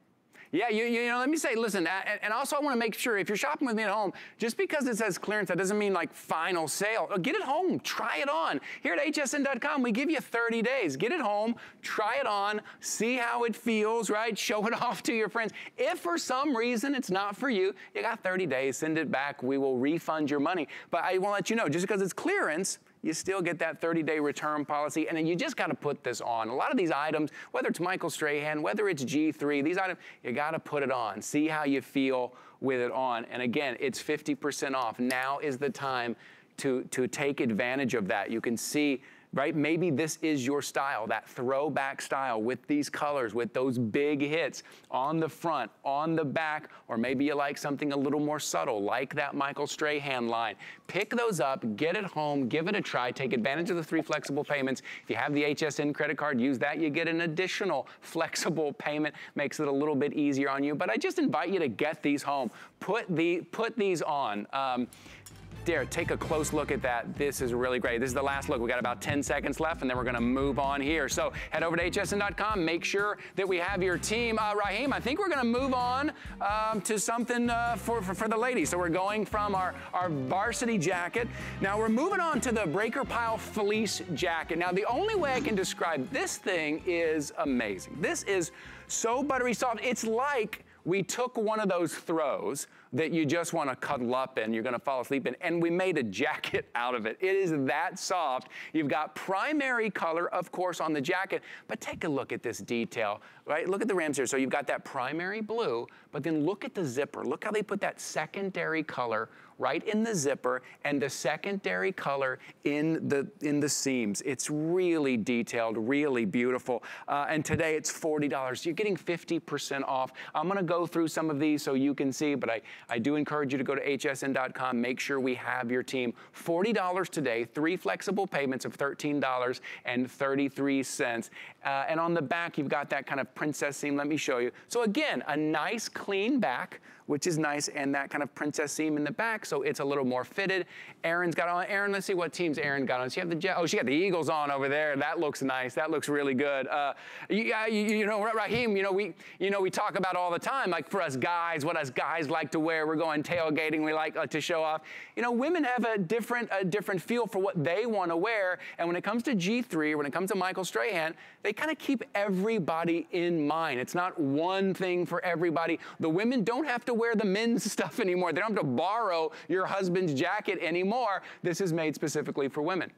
Yeah, you, you know, let me say, listen, and, and also I want to make sure if you're shopping with me at home, just because it says clearance, that doesn't mean like final sale. Get it home, try it on. Here at hsn.com, we give you 30 days. Get it home, try it on, see how it feels, right? Show it <laughs> off to your friends. If for some reason it's not for you, you got 30 days, send it back. We will refund your money. But I want to let you know, just because it's clearance, you still get that 30 day return policy. And then you just got to put this on. A lot of these items, whether it's Michael Strahan, whether it's G3, these items, you got to put it on. See how you feel with it on. And again, it's 50% off. Now is the time to, to take advantage of that. You can see right? Maybe this is your style, that throwback style with these colors, with those big hits on the front, on the back, or maybe you like something a little more subtle, like that Michael Strahan line. Pick those up, get it home, give it a try, take advantage of the three flexible payments. If you have the HSN credit card, use that. You get an additional <laughs> flexible payment, makes it a little bit easier on you. But I just invite you to get these home. Put the put these on. Um, Dare, take a close look at that. This is really great. This is the last look. We got about 10 seconds left, and then we're going to move on here. So head over to hsn.com. Make sure that we have your team. Uh, Raheem, I think we're going to move on um, to something uh, for, for, for the ladies. So we're going from our, our varsity jacket. Now we're moving on to the Breaker Pile fleece jacket. Now, the only way I can describe this thing is amazing. This is so buttery soft. It's like we took one of those throws that you just want to cuddle up in, you're going to fall asleep in, and we made a jacket <laughs> out of it. It is that soft. You've got primary color, of course, on the jacket, but take a look at this detail, right? Look at the rims here. So you've got that primary blue, but then look at the zipper. Look how they put that secondary color right in the zipper and the secondary color in the in the seams. It's really detailed, really beautiful. Uh, and today it's $40. You're getting 50% off. I'm gonna go through some of these so you can see, but I, I do encourage you to go to hsn.com, make sure we have your team. $40 today, three flexible payments of $13.33. Uh, and on the back, you've got that kind of princess seam. Let me show you. So again, a nice clean back which is nice, and that kind of princess seam in the back, so it's a little more fitted. Erin's got on, Erin, let's see what teams Erin got on. She have the, oh, she got the Eagles on over there. That looks nice. That looks really good. Uh, you, you, you know, Raheem, you know, we, you know, we talk about all the time, like for us guys, what us guys like to wear. We're going tailgating. We like uh, to show off. You know, women have a different, a different feel for what they want to wear, and when it comes to G3, when it comes to Michael Strahan, they kind of keep everybody in mind. It's not one thing for everybody. The women don't have to wear the men's <laughs> stuff anymore. They don't have to borrow your husband's jacket anymore. This is made specifically for women.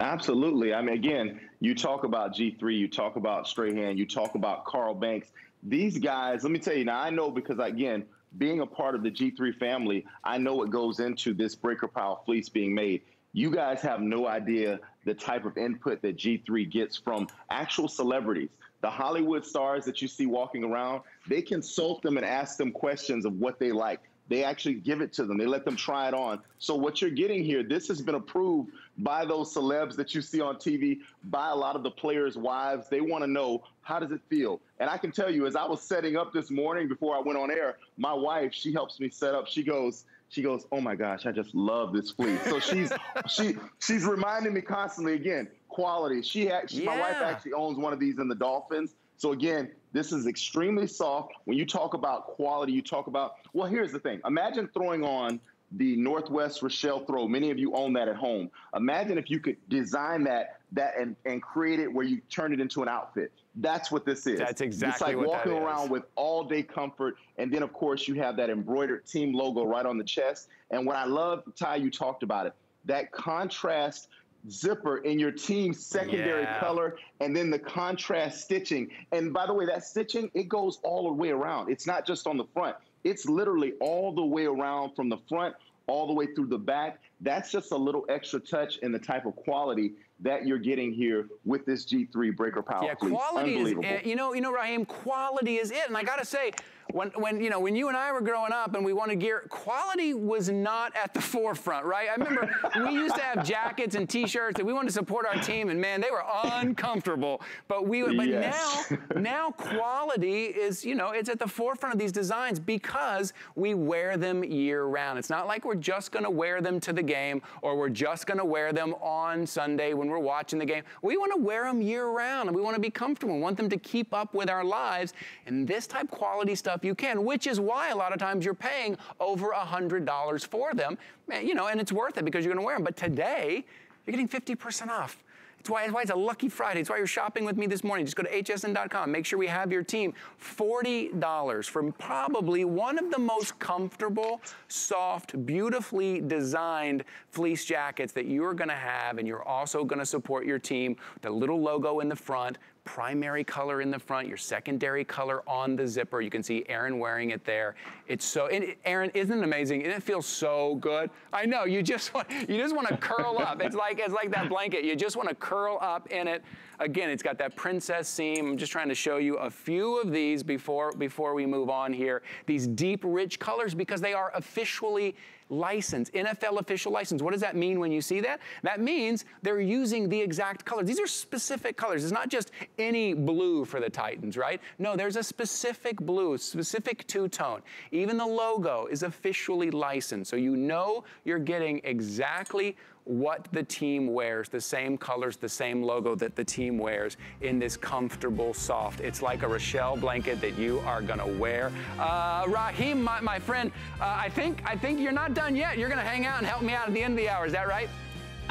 Absolutely. I mean, again, you talk about G3, you talk about Strahan, you talk about Carl Banks. These guys, let me tell you now, I know because, again, being a part of the G3 family, I know what goes into this breaker pile fleece being made. You guys have no idea the type of input that G3 gets from actual celebrities. The Hollywood stars that you see walking around, they consult them and ask them questions of what they like. They actually give it to them. They let them try it on. So what you're getting here, this has been approved by those celebs that you see on TV, by a lot of the players' wives. They want to know how does it feel. And I can tell you, as I was setting up this morning before I went on air, my wife, she helps me set up. She goes, she goes, "Oh my gosh, I just love this fleece." So she's <laughs> she she's reminding me constantly again quality. She actually, yeah. my wife actually owns one of these in the Dolphins. So again, this is extremely soft. When you talk about quality, you talk about well. Here's the thing: imagine throwing on the Northwest Raschel throw. Many of you own that at home. Imagine if you could design that that and, and create it where you turn it into an outfit. That's what this is. That's exactly what It's like walking around with all day comfort. And then, of course, you have that embroidered team logo right on the chest. And what I love, Ty, you talked about it, that contrast zipper in your team's secondary yeah. color and then the contrast stitching. And by the way, that stitching, it goes all the way around. It's not just on the front. It's literally all the way around from the front all the way through the back. That's just a little extra touch in the type of quality that you're getting here with this G3 breaker power. Yeah, quality is, eh, you know, you know, Raheem, quality is it. And I got to say, when, when, you know, when you and I were growing up and we wanted gear, quality was not at the <laughs> forefront, right? I remember we used to have jackets and T-shirts that we wanted to support our team, and man, they were uncomfortable. But we, but yes. now, now quality is, you know, it's at the forefront of these designs because we wear them year round. It's not like we're just going to wear them to the game or we're just going to wear them on Sunday when we're watching the game. We want to wear them year round, and we want to be comfortable. We want them to keep up with our lives, and this type quality stuff you can, which is why a lot of times you're paying over $100 for them. You know, and it's worth it because you're going to wear them. But today, you're getting 50% off. It's why, it's why it's a lucky Friday. It's why you're shopping with me this morning. Just go to hsn.com. Make sure we have your team. $40 from probably one of the most comfortable, soft, beautifully designed fleece jackets that you're going to have. And you're also going to support your team. The little logo in the front, primary color in the front, your secondary color on the zipper. You can see Aaron wearing it there. It's so, it, Aaron, isn't it amazing? And it feels so good. I know, you just <laughs> want, you just want to curl up. It's like, it's like that blanket. You just want to curl up in it. Again, it's got that princess seam. I'm just trying to show you a few of these before, before we move on here. These deep, rich colors because they are officially licensed, NFL official license. What does that mean when you see that? That means they're using the exact colors. These are specific colors. It's not just any blue for the Titans, right? No, there's a specific blue, specific two-tone. Even the logo is officially licensed, so you know you're getting exactly what the team wears, the same colors, the same logo that the team wears in this comfortable, soft. It's like a Raschel blanket that you are gonna wear. Uh, Raheem, my, my friend, uh, I think I think you're not done yet. You're gonna hang out and help me out at the end of the hour. Is that right?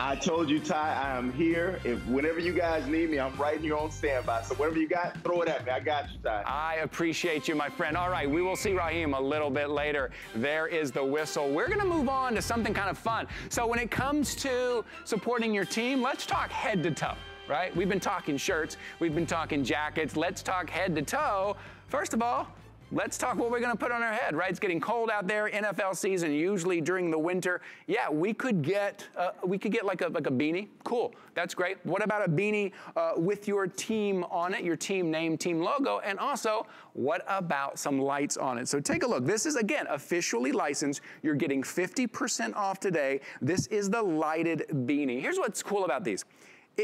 I told you, Ty, I am here. If whenever you guys need me, I'm right here on standby. So whatever you got, throw it at me. I got you, Ty. I appreciate you, my friend. All right, we will see Raheem a little bit later. There is the whistle. We're to move on to something kind of fun. So when it comes to supporting your team, let's talk head to toe, right? We've been talking shirts. We've been talking jackets. Let's talk head to toe. First of all, let's talk what we're going to put on our head, right? It's getting cold out there. NFL season, usually during the winter. Yeah, we could get uh, we could get like a like a beanie. Cool, that's great. What about a beanie uh, with your team on it, your team name, team logo, and also what about some lights on it? So take a look. This is again officially licensed. You're getting 50% off today. This is the lighted beanie. Here's what's cool about these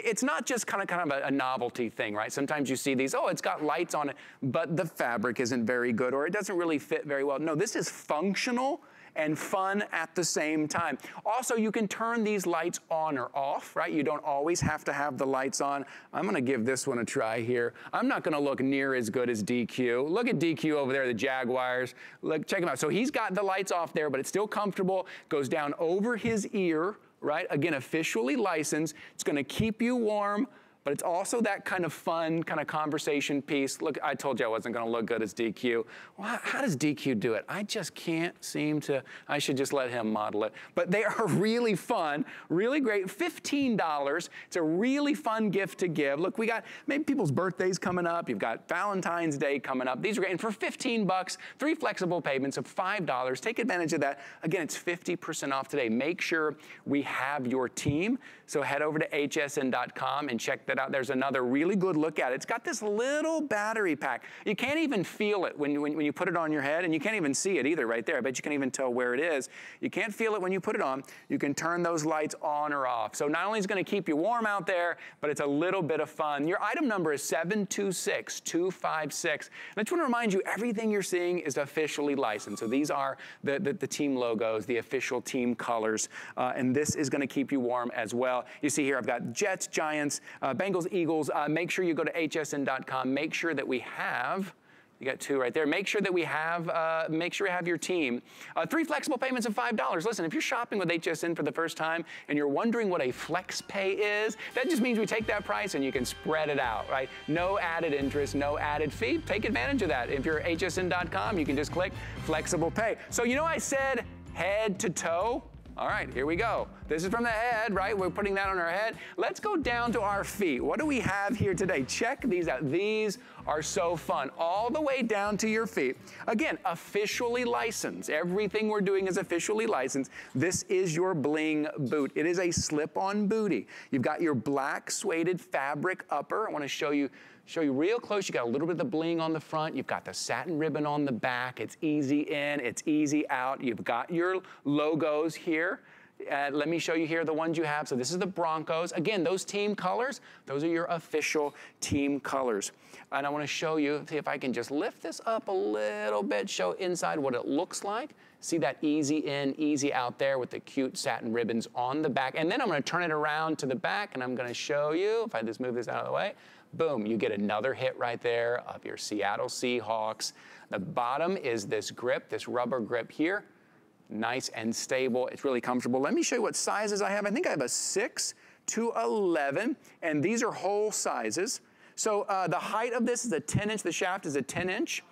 it's not just kind of kind of a, a, novelty thing, right? Sometimes you see these, oh, it's got lights on it, but the fabric isn't very good or it doesn't really fit very well. No, this is functional and fun at the same time. Also, you can turn these lights on or off, right? You don't always have to have the lights on. I'm gonna give this one a try here. I'm not gonna look near as good as DQ. Look at DQ over there, the Jaguars. Look, check him out. So he's got the lights off there, but it's still comfortable, goes down over his ear, right? Again, officially licensed. It's going to keep you warm but it's also that kind of fun, kind of conversation piece. Look, I told you I wasn't gonna look good as DQ. Well, how, how does DQ do it? I just can't seem to, I should just let him model it. But they <laughs> are really fun, really great. $15. It's a really fun gift to give. Look, we got maybe people's birthdays coming up. You've got Valentine's Day coming up. These are great. And for 15 bucks, three flexible payments of $5. Take advantage of that. Again, it's 50% off today. Make sure we have your team. So head over to hsn.com and check that out. There's another really good look at it. It's got this little battery pack. You can't even feel it when you, when, when you put it on your head, and you can't even see it either right there. I bet you can even tell where it is. You can't feel it when you put it on. You can turn those lights on or off. So not only is it going to keep you warm out there, but it's a little bit of fun. Your item number is 726256. And I just want to remind you, everything you're seeing is officially licensed. So these are the, the, the team logos, the official team colors, uh, and this is going to keep you warm as well well. You see here, I've got Jets, Giants, uh, Bengals, Eagles. Uh, make sure you go to hsn.com. Make sure that we have you got two right there. Make sure that we have, uh, make sure you have your team. Uh, three flexible payments of $5. Listen, if you're shopping with HSN for the first time and you're wondering what a flex pay is, that just means we take that price and you can spread it out, right? No added interest, no added fee. Take advantage of that. If you're hsn.com, you can just click flexible pay. So you know I said head to toe? All right, here we go. This is from the head, right? We're putting that on our head. Let's go down to our feet. What do we have here today? Check these out. These are so fun. All the way down to your feet. Again, officially licensed. Everything we're doing is officially licensed. This is your bling boot. It is a slip-on booty. You've got your black suede fabric upper. I want to show you show you real close. You got a little bit of the bling on the front. You've got the satin ribbon on the back. It's easy in, it's easy out. You've got your logos here. Uh, let me show you here the ones you have. So this is the Broncos. Again, those team colors, those are your official team colors. And I want to show you, see if I can just lift this up a little bit, show inside what it looks like. See that easy in, easy out there with the cute satin ribbons on the back. And then I'm going to turn it around to the back and I'm going to show you, if I just move this out of the way, boom, you get another hit right there of your Seattle Seahawks. The bottom is this grip, this rubber grip here. Nice and stable. It's really comfortable. Let me show you what sizes I have. I think I have a 6 to 11, and these are whole sizes. So uh, the height of this is a 10 inch, the shaft is a 10 inch.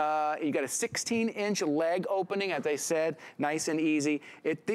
Uh, you got a 16 inch leg opening, as I said, nice and easy. It,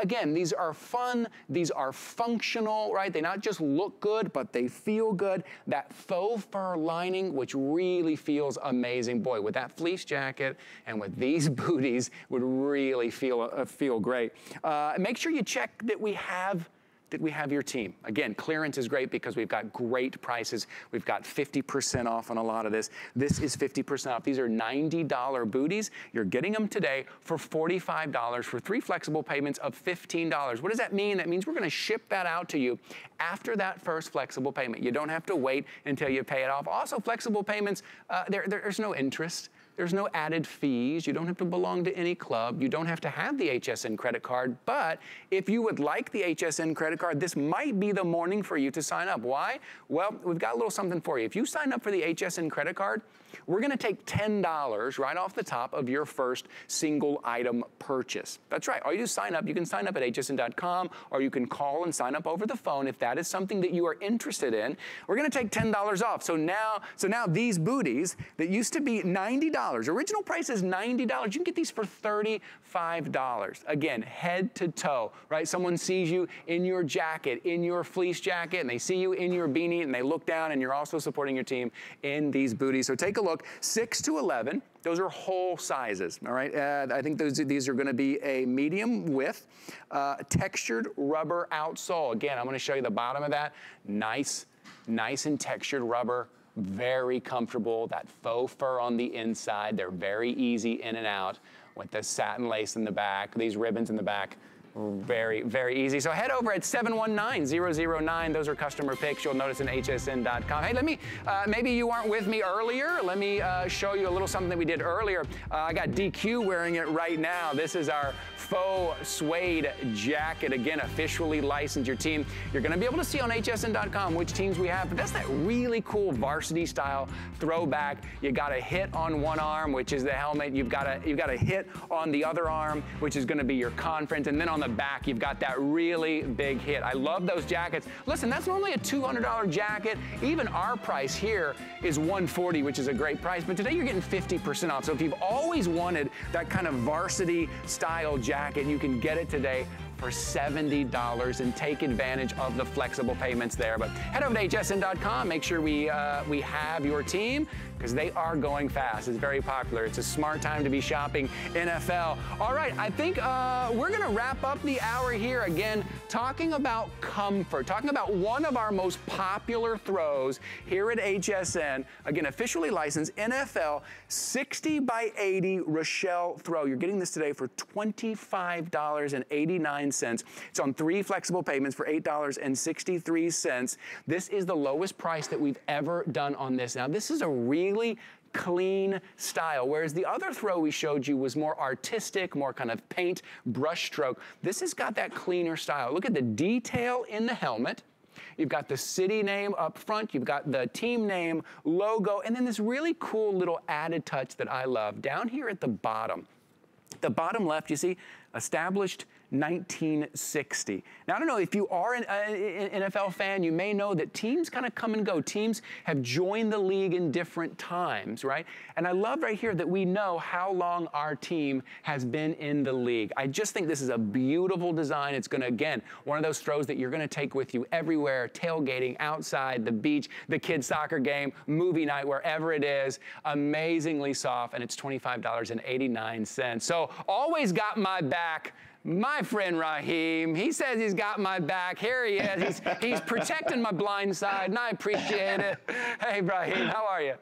again, these are fun, these are functional, right? They not just look good, but they feel good. That faux fur lining, which really feels amazing. Boy, with that fleece jacket and with these <laughs> booties, would really feel, uh, feel great. Uh, make sure you check that we have did we have your team? Again, clearance is great because we've got great prices. We've got 50% off on a lot of this. This is 50% off. These are $90 booties. You're getting them today for $45 for three flexible payments of $15. What does that mean? That means we're going to ship that out to you after that first flexible payment. You don't have to wait until you pay it off. Also, flexible payments, uh, there, there's no interest. There's no added fees. You don't have to belong to any club. You don't have to have the HSN credit card. But if you would like the HSN credit card, this might be the morning for you to sign up. Why? Well, we've got a little something for you. If you sign up for the HSN credit card, we're going to take $10 right off the top of your first single item purchase. That's right. All you do is sign up. You can sign up at hsn.com or you can call and sign up over the phone if that is something that you are interested in. We're going to take $10 off. So now, so now these booties that used to be $90, original price is $90. You can get these for $35. Again, head to toe, right? Someone sees you in your jacket, in your fleece jacket, and they see you in your beanie and they look down and you're also supporting your team in these booties. So take a look. 6 to 11, those are whole sizes, all right? Uh, I think those, these are gonna be a medium width, uh, textured rubber outsole. Again, I'm gonna show you the bottom of that. Nice, nice and textured rubber, very comfortable. That faux fur on the inside. They're very easy in and out with the satin lace in the back, these ribbons in the back. Very, very easy. So head over at 719-009. Those are customer picks. You'll notice in hsn.com. Hey, let me, uh, maybe you weren't with me earlier. Let me uh, show you a little something that we did earlier. Uh, I got DQ wearing it right now. This is our faux suede jacket. Again, officially licensed your team. You're going to be able to see on hsn.com which teams we have, but that's that really cool varsity style throwback. You got a hit on one arm, which is the helmet. You've got a, you've got a hit on the other arm, which is going to be your conference. And then on the the back, you've got that really big hit. I love those jackets. Listen, that's normally a $200 jacket. Even our price here is 140, which is a great price, but today you're getting 50% off. So if you've always wanted that kind of varsity style jacket, you can get it today for $70 and take advantage of the flexible payments there. But head over to hsn.com, make sure we, uh, we have your team because they are going fast. It's very popular. It's a smart time to be shopping NFL. All right, I think uh, we're going to wrap up the hour here again talking about comfort, talking about one of our most popular throws here at HSN. Again, officially licensed NFL 60 by 80 Raschel throw. You're getting this today for $25.89. It's on three flexible payments for $8.63. This is the lowest price that we've ever done on this. Now, this is a real really clean style. Whereas the other throw we showed you was more artistic, more kind of paint brush stroke. This has got that cleaner style. Look at the detail in the helmet. You've got the city name up front, you've got the team name, logo, and then this really cool little added touch that I love down here at the bottom. The bottom left, you see, established 1960. Now, I don't know if you are an, uh, NFL fan, you may know that teams kind of come and go. Teams have joined the league in different times, right? And I love right here that we know how long our team has been in the league. I just think this is a beautiful design. It's going to, again, one of those throws that you're going to take with you everywhere, tailgating, outside, the beach, the kids' soccer game, movie night, wherever it is. Amazingly soft, and it's $25.89. So always got my back my friend Raheem. He says he's got my back. Here he is. He's, he's protecting my blind side, and I appreciate it. Hey, Raheem, how are you?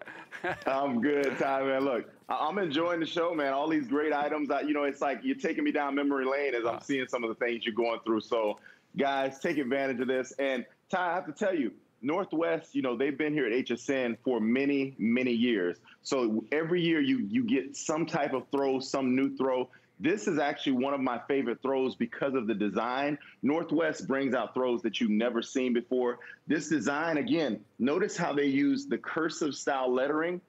I'm good, Ty, man. Look, I'm enjoying the show, man. All these great items. I, you know, it's like you're taking me down memory lane as I'm seeing some of the things you're going through. So, guys, take advantage of this. And Ty, I have to tell you, Northwest, you know, they've been here at HSN for many, many years. So every year you you get some type of throw, some new throw. This is actually one of my favorite throws because of the design. Northwest brings out throws that you've never seen before. This design, again, notice how they use the cursive style lettering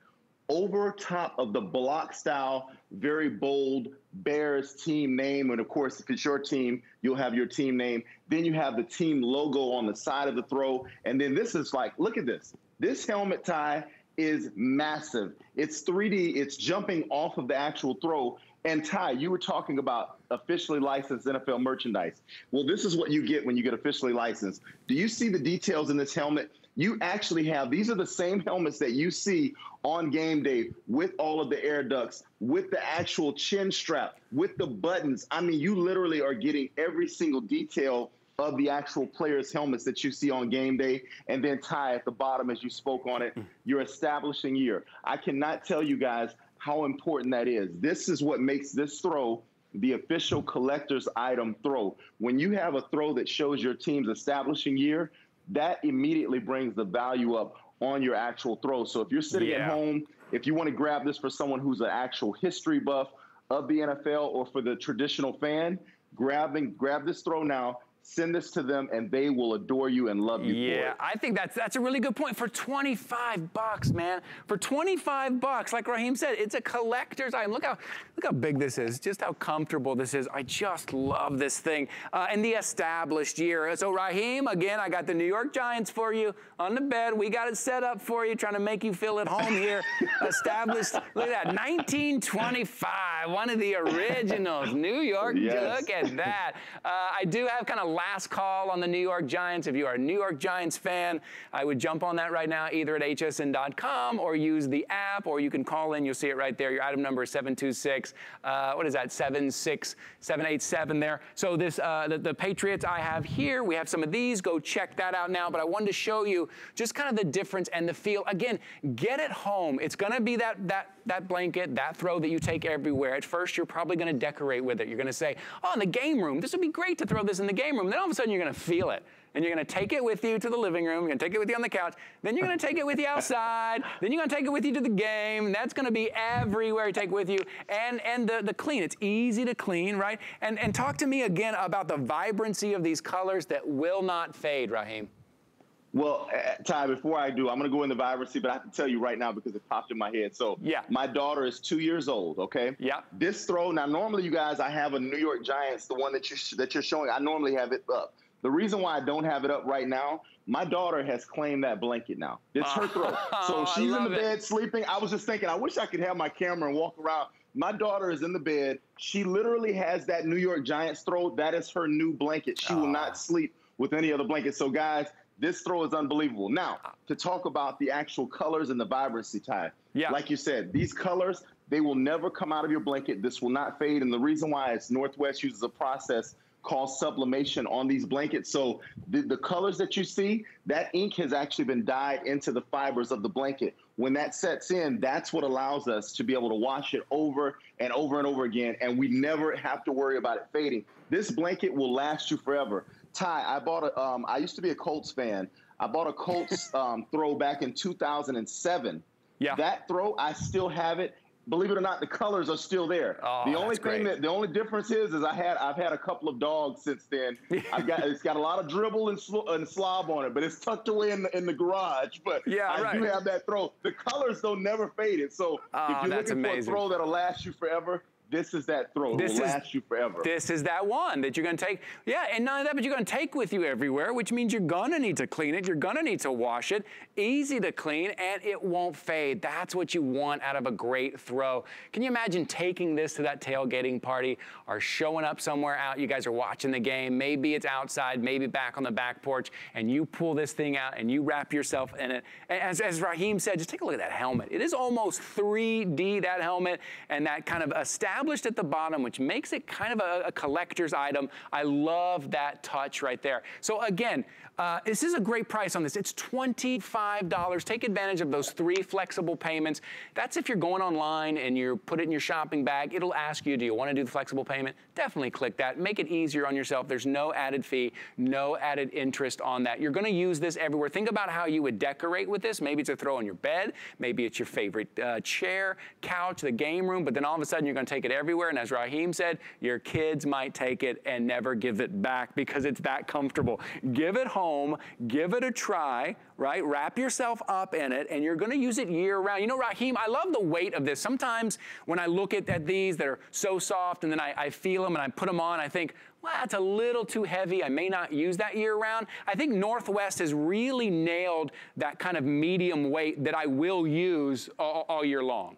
over top of the block style, very bold Bears team name. And of course, if it's your team, you'll have your team name. Then you have the team logo on the side of the throw. And then this is like, look at this. This helmet tie is massive. It's 3D, it's jumping off of the actual throw. And Ty, you were talking about officially licensed NFL merchandise. Well, this is what you get when you get officially licensed. Do you see the details in this helmet? You actually have these are the same helmets that you see on game day with all of the air ducts, with the actual chin strap, with the buttons. I mean, you literally are getting every single detail of the actual players' helmets that you see on game day, and then Ty at the bottom as you spoke on it, hmm. your establishing year. I cannot tell you guys how important that is. This is what makes this throw the official collector's item throw. When you have a throw that shows your team's establishing year, that immediately brings the value up on your actual throw. So if you're sitting yeah. at home, if you want to grab this for someone who's an actual history buff of the NFL or for the traditional fan, grabbing grab this throw now Send this to them and they will adore you and love you yeah, I think that's that's a really good point. For 25 bucks, man. For 25 bucks, like Raheem said, it's a collector's item. Look how look how big this is. Just how comfortable this is. I just love this thing. Uh, and the established year. So Raheem, again, I got the New York Giants for you on the bed. We got it set up for you, trying to make you feel at home here. <laughs> established. Look at that, 1925. One of the originals. New York. Yes. Look at that. Uh, I do have kind of last call on the New York Giants. If you are a New York Giants fan, I would jump on that right now, either at hsn.com or use the app, or you can call in. You'll see it right there. Your item number is 726. Uh, what is that? 76787 there. So this, uh, the, the Patriots I have here, we have some of these. Go check that out now. But I wanted to show you just kind of the difference and the feel. Again, get it home. It's going to be that that that blanket, that throw that you take everywhere. At first, you're probably to decorate with it. You're to say, "Oh, in the game room, this would be great to throw this in the game room." And then all of a sudden you're going to feel it. And you're to take it with you to the living room. You're going to take it with you on the couch. Then you're to take it with you outside. <laughs> then you're to take it with you to the game. That's going to be everywhere you take with you. And, and the, the clean. It's easy to clean, right? And, and talk to me again about the vibrancy of these colors that will not fade, Raheem. Well, uh, Ty, before I do, I'm going to go into vibrancy, but I have to tell you right now because it popped in my head. So, yeah. my daughter is two years old. Okay. Yeah. This throw now, normally you guys, I have a New York Giants, the one that you that you're showing. I normally have it up. The reason why I don't have it up right now, my daughter has claimed that blanket now. It's her throw. <laughs> So Oh, she's in the love it. bed sleeping. I was just thinking, I wish I could have my camera and walk around. My daughter is in the bed. She literally has that New York Giants throw. That is her new blanket. She will Ah. not sleep with any other blanket. So, guys, this throw is unbelievable. Now, to talk about the actual colors and the vibrancy, Ty. Yeah. Like you said, these colors, they will never come out of your blanket. This will not fade. And the reason why is Northwest uses a process called sublimation on these blankets. So the, the colors that you see, that ink has actually been dyed into the fibers of the blanket. When that sets in, that's what allows us to be able to wash it over and over and over again. And we never have to worry about it fading. This blanket will last you forever. Ty, I bought a, um, I used to be a Colts fan. I bought a Colts <laughs> um, throw back in 2007. Yeah. That throw, I still have it. Believe it or not, the colors are still there. Oh, the only thing great. that the only difference is is I had I've had a couple of dogs since then. <laughs> I've got it's got a lot of dribble and, sl- and slob on it, but it's tucked away in the in the garage. But Yeah, I do have that throw. The colors though never faded. So Oh, if you're that's looking amazing. for a throw that'll last you forever, this is that throw. This will is- last you forever. This is that one that you're going to take. Yeah, and not only that, but you're going to take with you everywhere, which means you're going to need to clean it. You're going to need to wash it. Easy to clean, and it won't fade. That's what you want out of a great throw. Can you imagine taking this to that tailgating party or showing up somewhere out? You guys are watching the game. Maybe it's outside, maybe back on the back porch, and you pull this thing out and you wrap yourself in it. As, as Raheem said, just take a look at that helmet. It is almost 3D, that helmet, and that kind of established at the bottom, which makes it kind of a, a collector's item. I love that touch right there. So again, uh, this is a great price on this. It's $25. Take advantage of those three flexible payments. That's if you're going online and you put it in your shopping bag. It'll ask you, do you want to do the flexible payment? Definitely click that. Make it easier on yourself. There's no added fee, no added interest on that. You're going to use this everywhere. Think about how you would decorate with this. Maybe it's a throw on your bed. Maybe it's your favorite uh, chair, couch, the game room. But then all of a sudden you're going to take it everywhere. And as Raheem said, your kids might take it and never give it back because it's that comfortable. Give it home, give it a try, right? Wrap yourself up in it, and you're going to use it year round. You know, Raheem, I love the weight of this. Sometimes when I look at, at these that are so soft and then I, I feel them and I put them on, I think, well, that's a little too heavy. I may not use that year round. I think Northwest has really nailed that kind of medium weight that I will use all, all year long.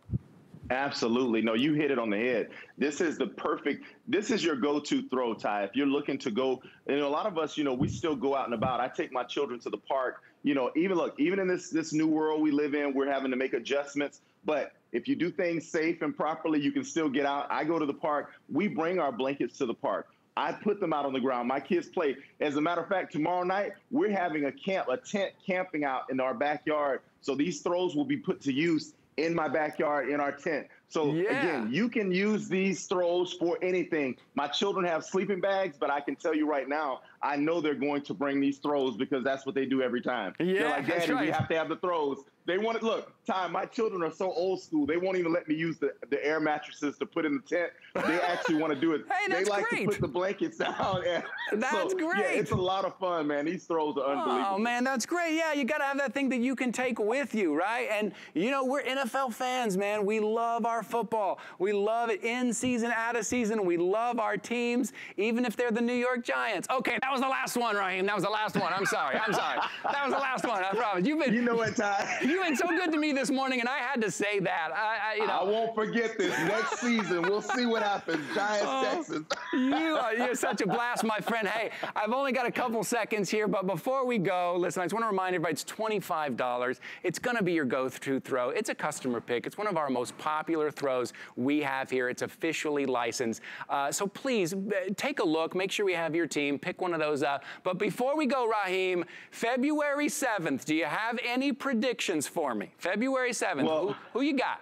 Absolutely. No, you hit it on the head. This is the perfect, this is your go to throw, Ty. If you're looking to go, and a lot of us, you know, we still go out and about. I take my children to the park. You know, even look, even in this this new world we live in, we're having to make adjustments. But if you do things safe and properly, you can still get out. I go to the park. We bring our blankets to the park. I put them out on the ground. My kids play. As a matter of fact, tomorrow night we're having a camp, a tent camping out in our backyard. So these throws will be put to use in my backyard in our tent. So Yeah. again, you can use these throws for anything. My children have sleeping bags, but I can tell you right now, I know they're going to bring these throws because that's what they do every time. Yeah, they're like, that's Daddy, right. we have to have the throws. They want it. Look, Ty, my children are so old school. They won't even let me use the, the air mattresses to put in the tent. They actually want to do it. <laughs> Hey, they like great. to put the blankets <laughs> down. And That's so, great. Yeah, it's a lot of fun, man. These throws are oh, unbelievable. Oh man, that's great. Yeah, you got to have that thing that you can take with you, right? And you know, we're NFL fans, man. We love our football. We love it in season, out of season. We love our teams, even if they're the New York Giants. Okay, that was the last one, Raheem. That was the last one. I'm sorry. I'm sorry. That was the last one. I promise. You've been You know what, Ty? <laughs> you've been so good to me this morning, and I had to say that. I, I you know. I won't forget this. Next season, we'll see what happens. Giants, Oh, Texans. you <laughs> are you're such a blast, my friend. Hey, I've only got a couple seconds here, but before we go, listen, I just want to remind everybody it's $25. It's going to be your go-to throw. It's a customer pick. It's one of our most popular throws we have here. It's officially licensed. Uh, so please take a look. Make sure we have your team. Pick one of those up. But before we go, Raheem, February 7th, do you have any predictions for me? February 7th. Well- who, who you got?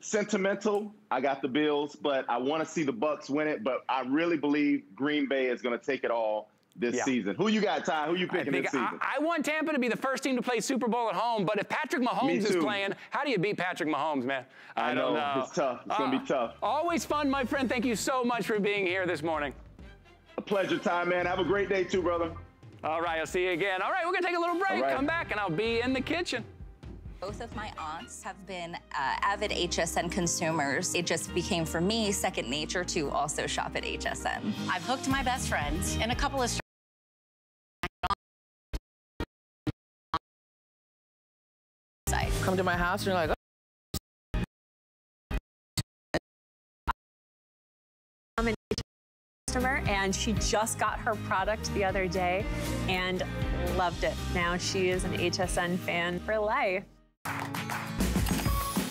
Sentimental. I got the Bills, but I want to see the Bucs win it. But I really believe Green Bay is going to take it all this Yeah. season. Who you got, Ty? Who you I, picking this season? I, I want Tampa to be the first team to play Super Bowl at home, but if Patrick Mahomes is playing, how do you beat Patrick Mahomes, man? I, I don't know. know. It's tough. It's gonna be ah, tough. Always fun, my friend. Thank you so much for being here this morning. A pleasure, Ty, man. Have a great day too, brother. All right, I'll see you again. All right, we're gonna take a little break. right. Come back, and I'll be in the kitchen. Both of my aunts have been uh, avid HSN consumers. It just became for me second nature to also shop at HSN. I've hooked my best friends in a couple of site. come to my house and you're like, customer and she just got her product the other day and loved it. Now she is an HSN fan for life.